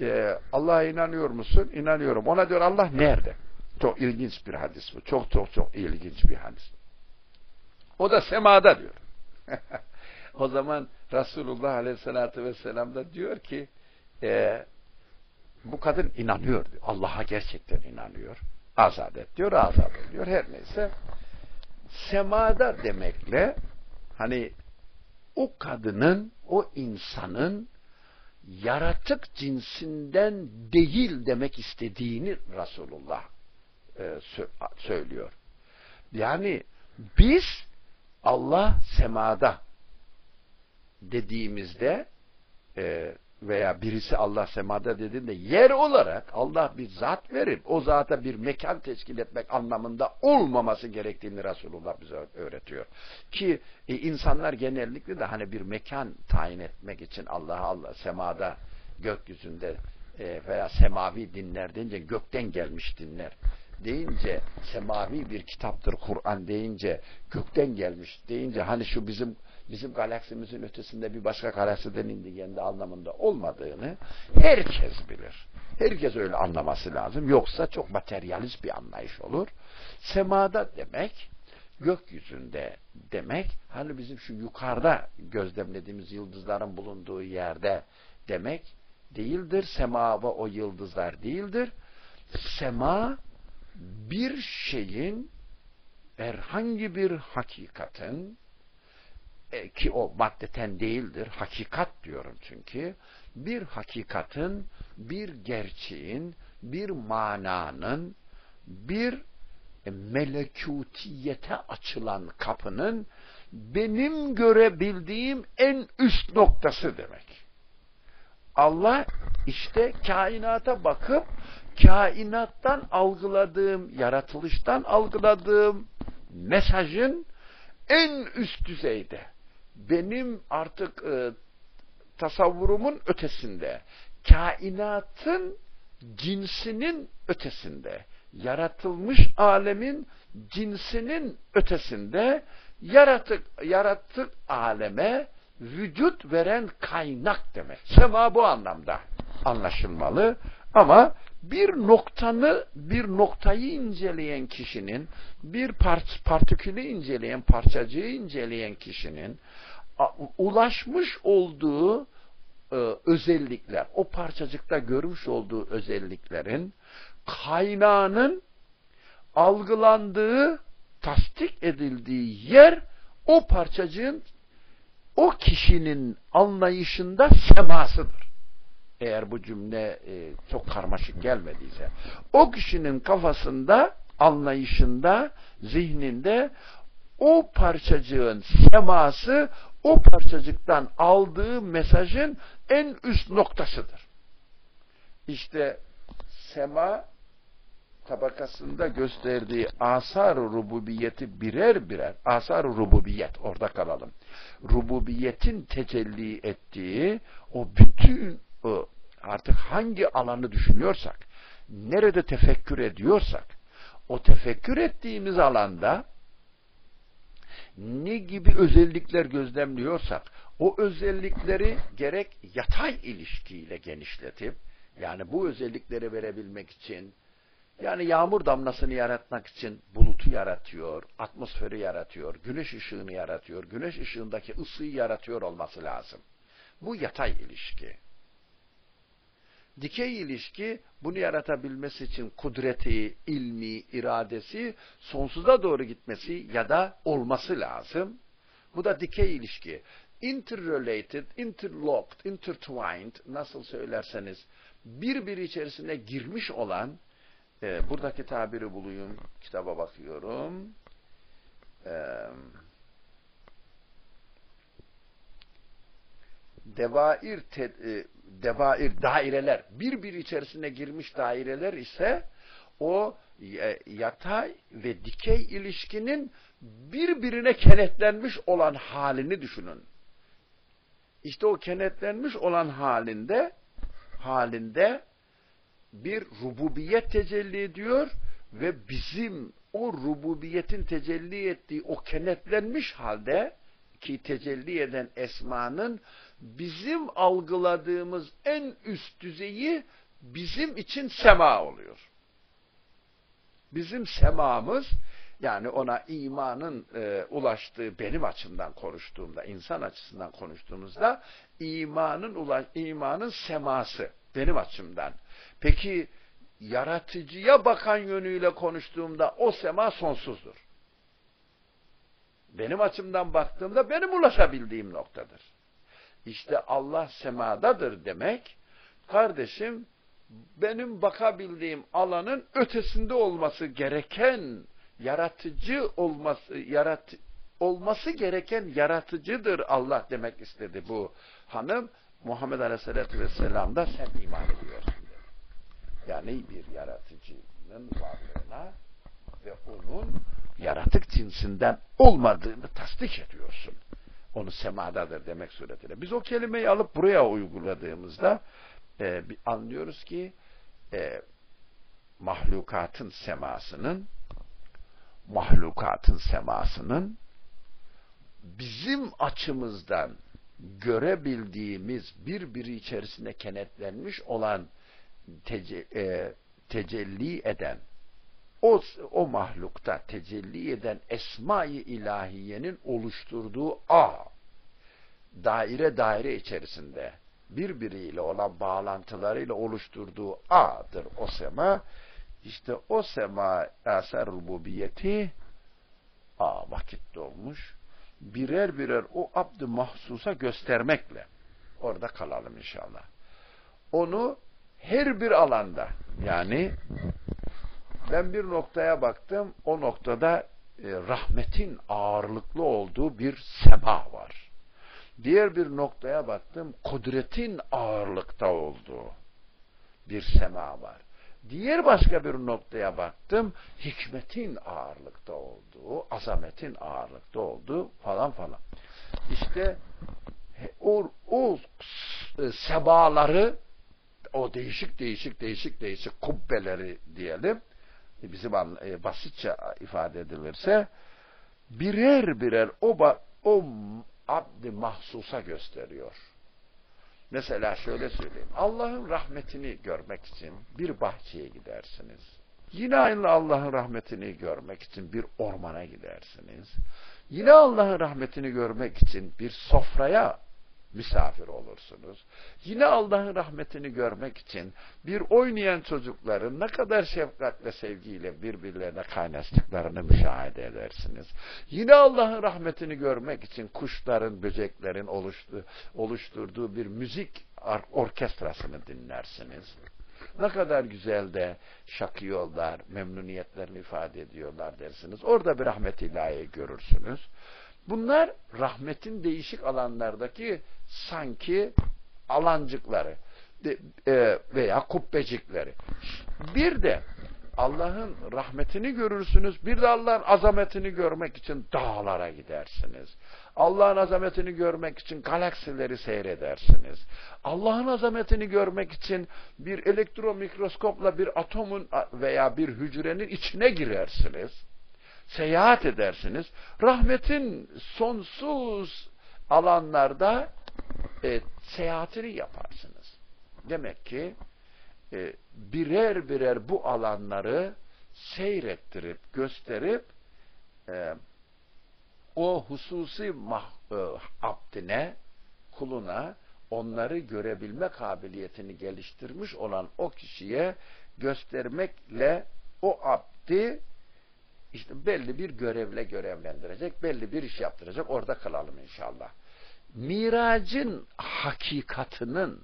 e, Allah'a inanıyor musun? İnanıyorum. Ona diyor Allah nerede? Çok ilginç bir hadis bu. Çok çok çok ilginç bir hadis. O da semada diyor o zaman Resulullah Aleyhisselatü Vesselam da diyor ki e, bu kadın inanıyor. Allah'a gerçekten inanıyor. Azat et diyor, azat ediyor. Her neyse semada demekle hani o kadının, o insanın yaratık cinsinden değil demek istediğini Resulullah e, söylüyor. Yani biz Allah semada dediğimizde e, veya birisi Allah semada dediğinde yer olarak Allah bir zat verip o zata bir mekan teşkil etmek anlamında olmaması gerektiğini Resulullah bize öğretiyor. Ki e, insanlar genellikle de hani bir mekan tayin etmek için Allah Allah semada gökyüzünde e, veya semavi dinler deyince gökten gelmiş dinler deyince semavi bir kitaptır Kur'an deyince gökten gelmiş deyince hani şu bizim bizim galaksimizin ötesinde bir başka galaksiden indiğinde anlamında olmadığını herkes bilir. Herkes öyle anlaması lazım. Yoksa çok materyalist bir anlayış olur. Semada demek gökyüzünde demek hani bizim şu yukarıda gözlemlediğimiz yıldızların bulunduğu yerde demek değildir. Sema ve o yıldızlar değildir. Sema bir şeyin herhangi bir hakikatin e, ki o maddeten değildir, hakikat diyorum çünkü, bir hakikatin, bir gerçeğin, bir mananın, bir melekutiyete açılan kapının benim görebildiğim en üst noktası demek. Allah işte kainata bakıp kainattan algıladığım, yaratılıştan algıladığım mesajın en üst düzeyde benim artık e, tasavvurumun ötesinde, kainatın cinsinin ötesinde, yaratılmış alemin cinsinin ötesinde, yaratık, yaratık aleme vücut veren kaynak demek. Sema bu anlamda anlaşılmalı ama bir noktanı, bir noktayı inceleyen kişinin, bir part, partikülü inceleyen, parçacığı inceleyen kişinin ulaşmış olduğu e, özellikler, o parçacıkta görmüş olduğu özelliklerin kaynağının algılandığı, tasdik edildiği yer o parçacığın o kişinin anlayışında semasıdır. Eğer bu cümle e, çok karmaşık gelmediyse. O kişinin kafasında, anlayışında, zihninde o parçacığın seması o parçacıktan aldığı mesajın en üst noktasıdır. İşte sema tabakasında gösterdiği asar rububiyeti birer birer asar rububiyet orada kalalım. Rububiyetin tecelli ettiği o bütün o artık hangi alanı düşünüyorsak, nerede tefekkür ediyorsak, o tefekkür ettiğimiz alanda ne gibi özellikler gözlemliyorsak, o özellikleri gerek yatay ilişkiyle genişletip, yani bu özellikleri verebilmek için, yani yağmur damlasını yaratmak için bulutu yaratıyor, atmosferi yaratıyor, güneş ışığını yaratıyor, güneş ışığındaki ısıyı yaratıyor olması lazım. Bu yatay ilişki. Dikey ilişki bunu yaratabilmesi için kudreti, ilmi, iradesi sonsuza doğru gitmesi ya da olması lazım. Bu da dikey ilişki. Interrelated, interlocked, intertwined nasıl söylerseniz birbiri içerisine girmiş olan e, buradaki tabiri bulayım. Kitaba bakıyorum. Eee devair, e, devair daireler birbiri içerisine girmiş daireler ise o e, yatay ve dikey ilişkinin birbirine kenetlenmiş olan halini düşünün. İşte o kenetlenmiş olan halinde halinde bir rububiyet tecelli ediyor ve bizim o rububiyetin tecelli ettiği o kenetlenmiş halde ki tecelli eden esmanın bizim algıladığımız en üst düzeyi bizim için sema oluyor. Bizim semamız yani ona imanın e, ulaştığı benim açımdan konuştuğumda, insan açısından konuştuğumuzda imanın ulaş, imanın seması benim açımdan. Peki yaratıcıya bakan yönüyle konuştuğumda o sema sonsuzdur. Benim açımdan baktığımda benim ulaşabildiğim noktadır. İşte Allah semadadır demek, kardeşim benim bakabildiğim alanın ötesinde olması gereken yaratıcı olması yarat olması gereken yaratıcıdır Allah demek istedi bu hanım. Muhammed Aleyhisselatü Vesselam da sen iman ediyorsun dedi. Yani bir yaratıcının varlığına ve onun yaratık cinsinden olmadığını tasdik ediyorsun. Onu semadadır demek suretiyle. Biz o kelimeyi alıp buraya uyguladığımızda e, anlıyoruz ki e, mahlukatın semasının mahlukatın semasının bizim açımızdan görebildiğimiz birbiri içerisinde kenetlenmiş olan tece, e, tecelli eden o, o mahlukta tecelli eden esma-i ilahiyenin oluşturduğu a daire daire içerisinde birbiriyle olan bağlantılarıyla oluşturduğu a'dır o sema. İşte o sema eser rububiyeti a vakit dolmuş. Birer birer o abd mahsusa göstermekle orada kalalım inşallah. Onu her bir alanda yani ben bir noktaya baktım. O noktada e, rahmetin ağırlıklı olduğu bir sema var. Diğer bir noktaya baktım. Kudretin ağırlıkta olduğu bir sema var. Diğer başka bir noktaya baktım. Hikmetin ağırlıkta olduğu, azametin ağırlıkta olduğu falan falan. İşte o, o e, sebaları o değişik değişik değişik değişik kubbeleri diyelim bizim e, basitçe ifade edilirse birer birer o, o abdi mahsusa gösteriyor. Mesela şöyle söyleyeyim. Allah'ın rahmetini görmek için bir bahçeye gidersiniz. Yine aynı Allah'ın rahmetini görmek için bir ormana gidersiniz. Yine Allah'ın rahmetini görmek için bir sofraya misafir olursunuz. Yine Allah'ın rahmetini görmek için bir oynayan çocukların ne kadar şefkatle, sevgiyle birbirlerine kaynaştıklarını müşahede edersiniz. Yine Allah'ın rahmetini görmek için kuşların, böceklerin oluştu, oluşturduğu bir müzik orkestrasını dinlersiniz. Ne kadar güzel de şakıyorlar, memnuniyetlerini ifade ediyorlar dersiniz. Orada bir rahmet ilahi görürsünüz. Bunlar rahmetin değişik alanlardaki sanki alancıkları e, veya kubbecikleri. Bir de Allah'ın rahmetini görürsünüz. Bir de Allah'ın azametini görmek için dağlara gidersiniz. Allah'ın azametini görmek için galaksileri seyredersiniz. Allah'ın azametini görmek için bir elektron mikroskopla bir atomun veya bir hücrenin içine girersiniz. Seyahat edersiniz. Rahmetin sonsuz alanlarda e, seyahatini yaparsınız. Demek ki e, birer birer bu alanları seyrettirip, gösterip e, o hususi mah, e, abdine, kuluna onları görebilme kabiliyetini geliştirmiş olan o kişiye göstermekle o abdi işte belli bir görevle görevlendirecek, belli bir iş yaptıracak. Orada kalalım inşallah. Miracın hakikatının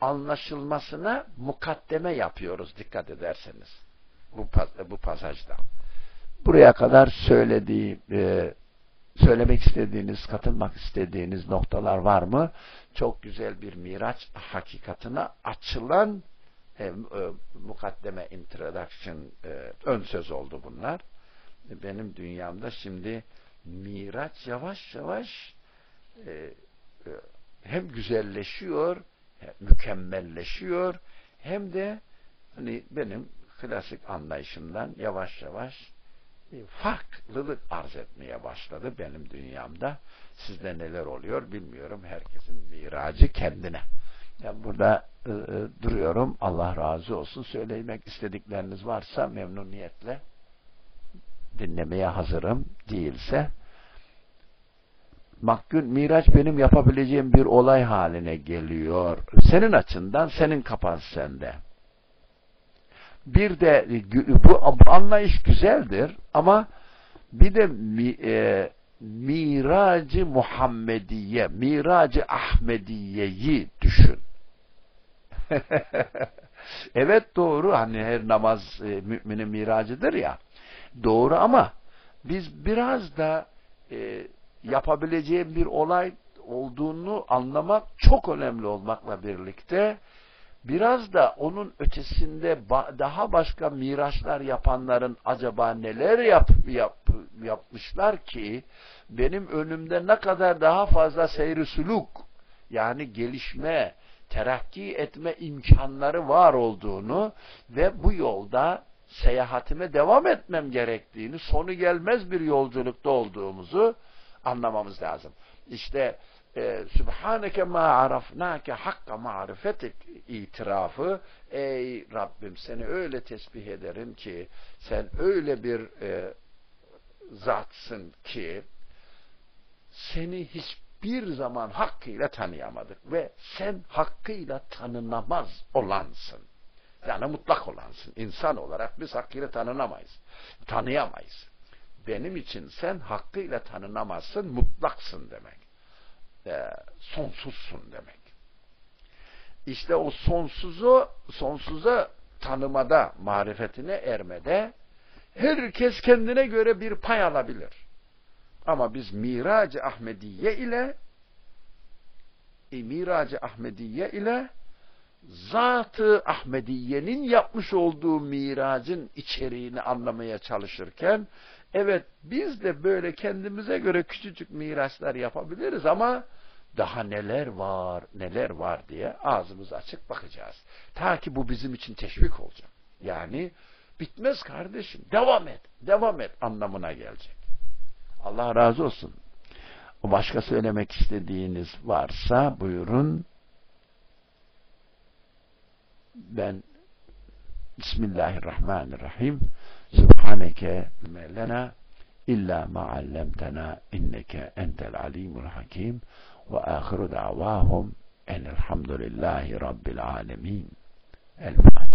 anlaşılmasına mukaddeme yapıyoruz dikkat ederseniz. Bu, bu pasajda. Buraya kadar söylediğim, e, söylemek istediğiniz, katılmak istediğiniz noktalar var mı? Çok güzel bir miraç hakikatine açılan e, e, mukaddeme, introduction, e, ön söz oldu bunlar. Benim dünyamda şimdi miraç yavaş yavaş e, e, hem güzelleşiyor, mükemmelleşiyor, hem de hani benim klasik anlayışımdan yavaş yavaş e, farklılık arz etmeye başladı benim dünyamda. Sizde neler oluyor bilmiyorum. Herkesin miracı kendine. Yani burada e, e, duruyorum. Allah razı olsun. Söylemek istedikleriniz varsa memnuniyetle dinlemeye hazırım. Değilse Makgün Miraç benim yapabileceğim bir olay haline geliyor. Senin açından senin kafan sende. Bir de bu anlayış güzeldir ama bir de e, Miracı Muhammediye, Miracı Ahmediye'yi düşün. evet doğru hani her namaz e, müminin miracıdır ya. Doğru ama biz biraz da e, yapabileceğim bir olay olduğunu anlamak çok önemli olmakla birlikte biraz da onun ötesinde daha başka miraçlar yapanların acaba neler yap, yap, yapmışlar ki benim önümde ne kadar daha fazla seyri suluk yani gelişme, terakki etme imkanları var olduğunu ve bu yolda seyahatime devam etmem gerektiğini, sonu gelmez bir yolculukta olduğumuzu anlamamız lazım. İşte e, Sübhaneke ma arafnake hakka marifetik itirafı ey Rabbim seni öyle tesbih ederim ki sen öyle bir e, zatsın ki seni hiçbir zaman hakkıyla tanıyamadık ve sen hakkıyla tanınamaz olansın. Yani mutlak olansın. İnsan olarak biz hakkıyla tanınamayız. Tanıyamayız. Benim için sen hakkıyla tanınamazsın, mutlaksın demek. E, sonsuzsun demek. İşte o sonsuzu, sonsuza tanımada, marifetine ermede herkes kendine göre bir pay alabilir. Ama biz Mirac-ı Ahmediye ile e, Mirac-ı Ahmediye ile Zat-ı Ahmediye'nin yapmış olduğu miracın içeriğini anlamaya çalışırken evet biz de böyle kendimize göre küçücük miraslar yapabiliriz ama daha neler var neler var diye ağzımız açık bakacağız. Ta ki bu bizim için teşvik olacak. Yani bitmez kardeşim devam et devam et anlamına gelecek. Allah razı olsun. Başka söylemek istediğiniz varsa buyurun. بأن بسم الله الرحمن الرحيم. سبحانك ما لنا إلا ما علمتنا إنك أنت العليم الحكيم. وآخر دعواهم أن الحمد لله رب العالمين. الفاتحة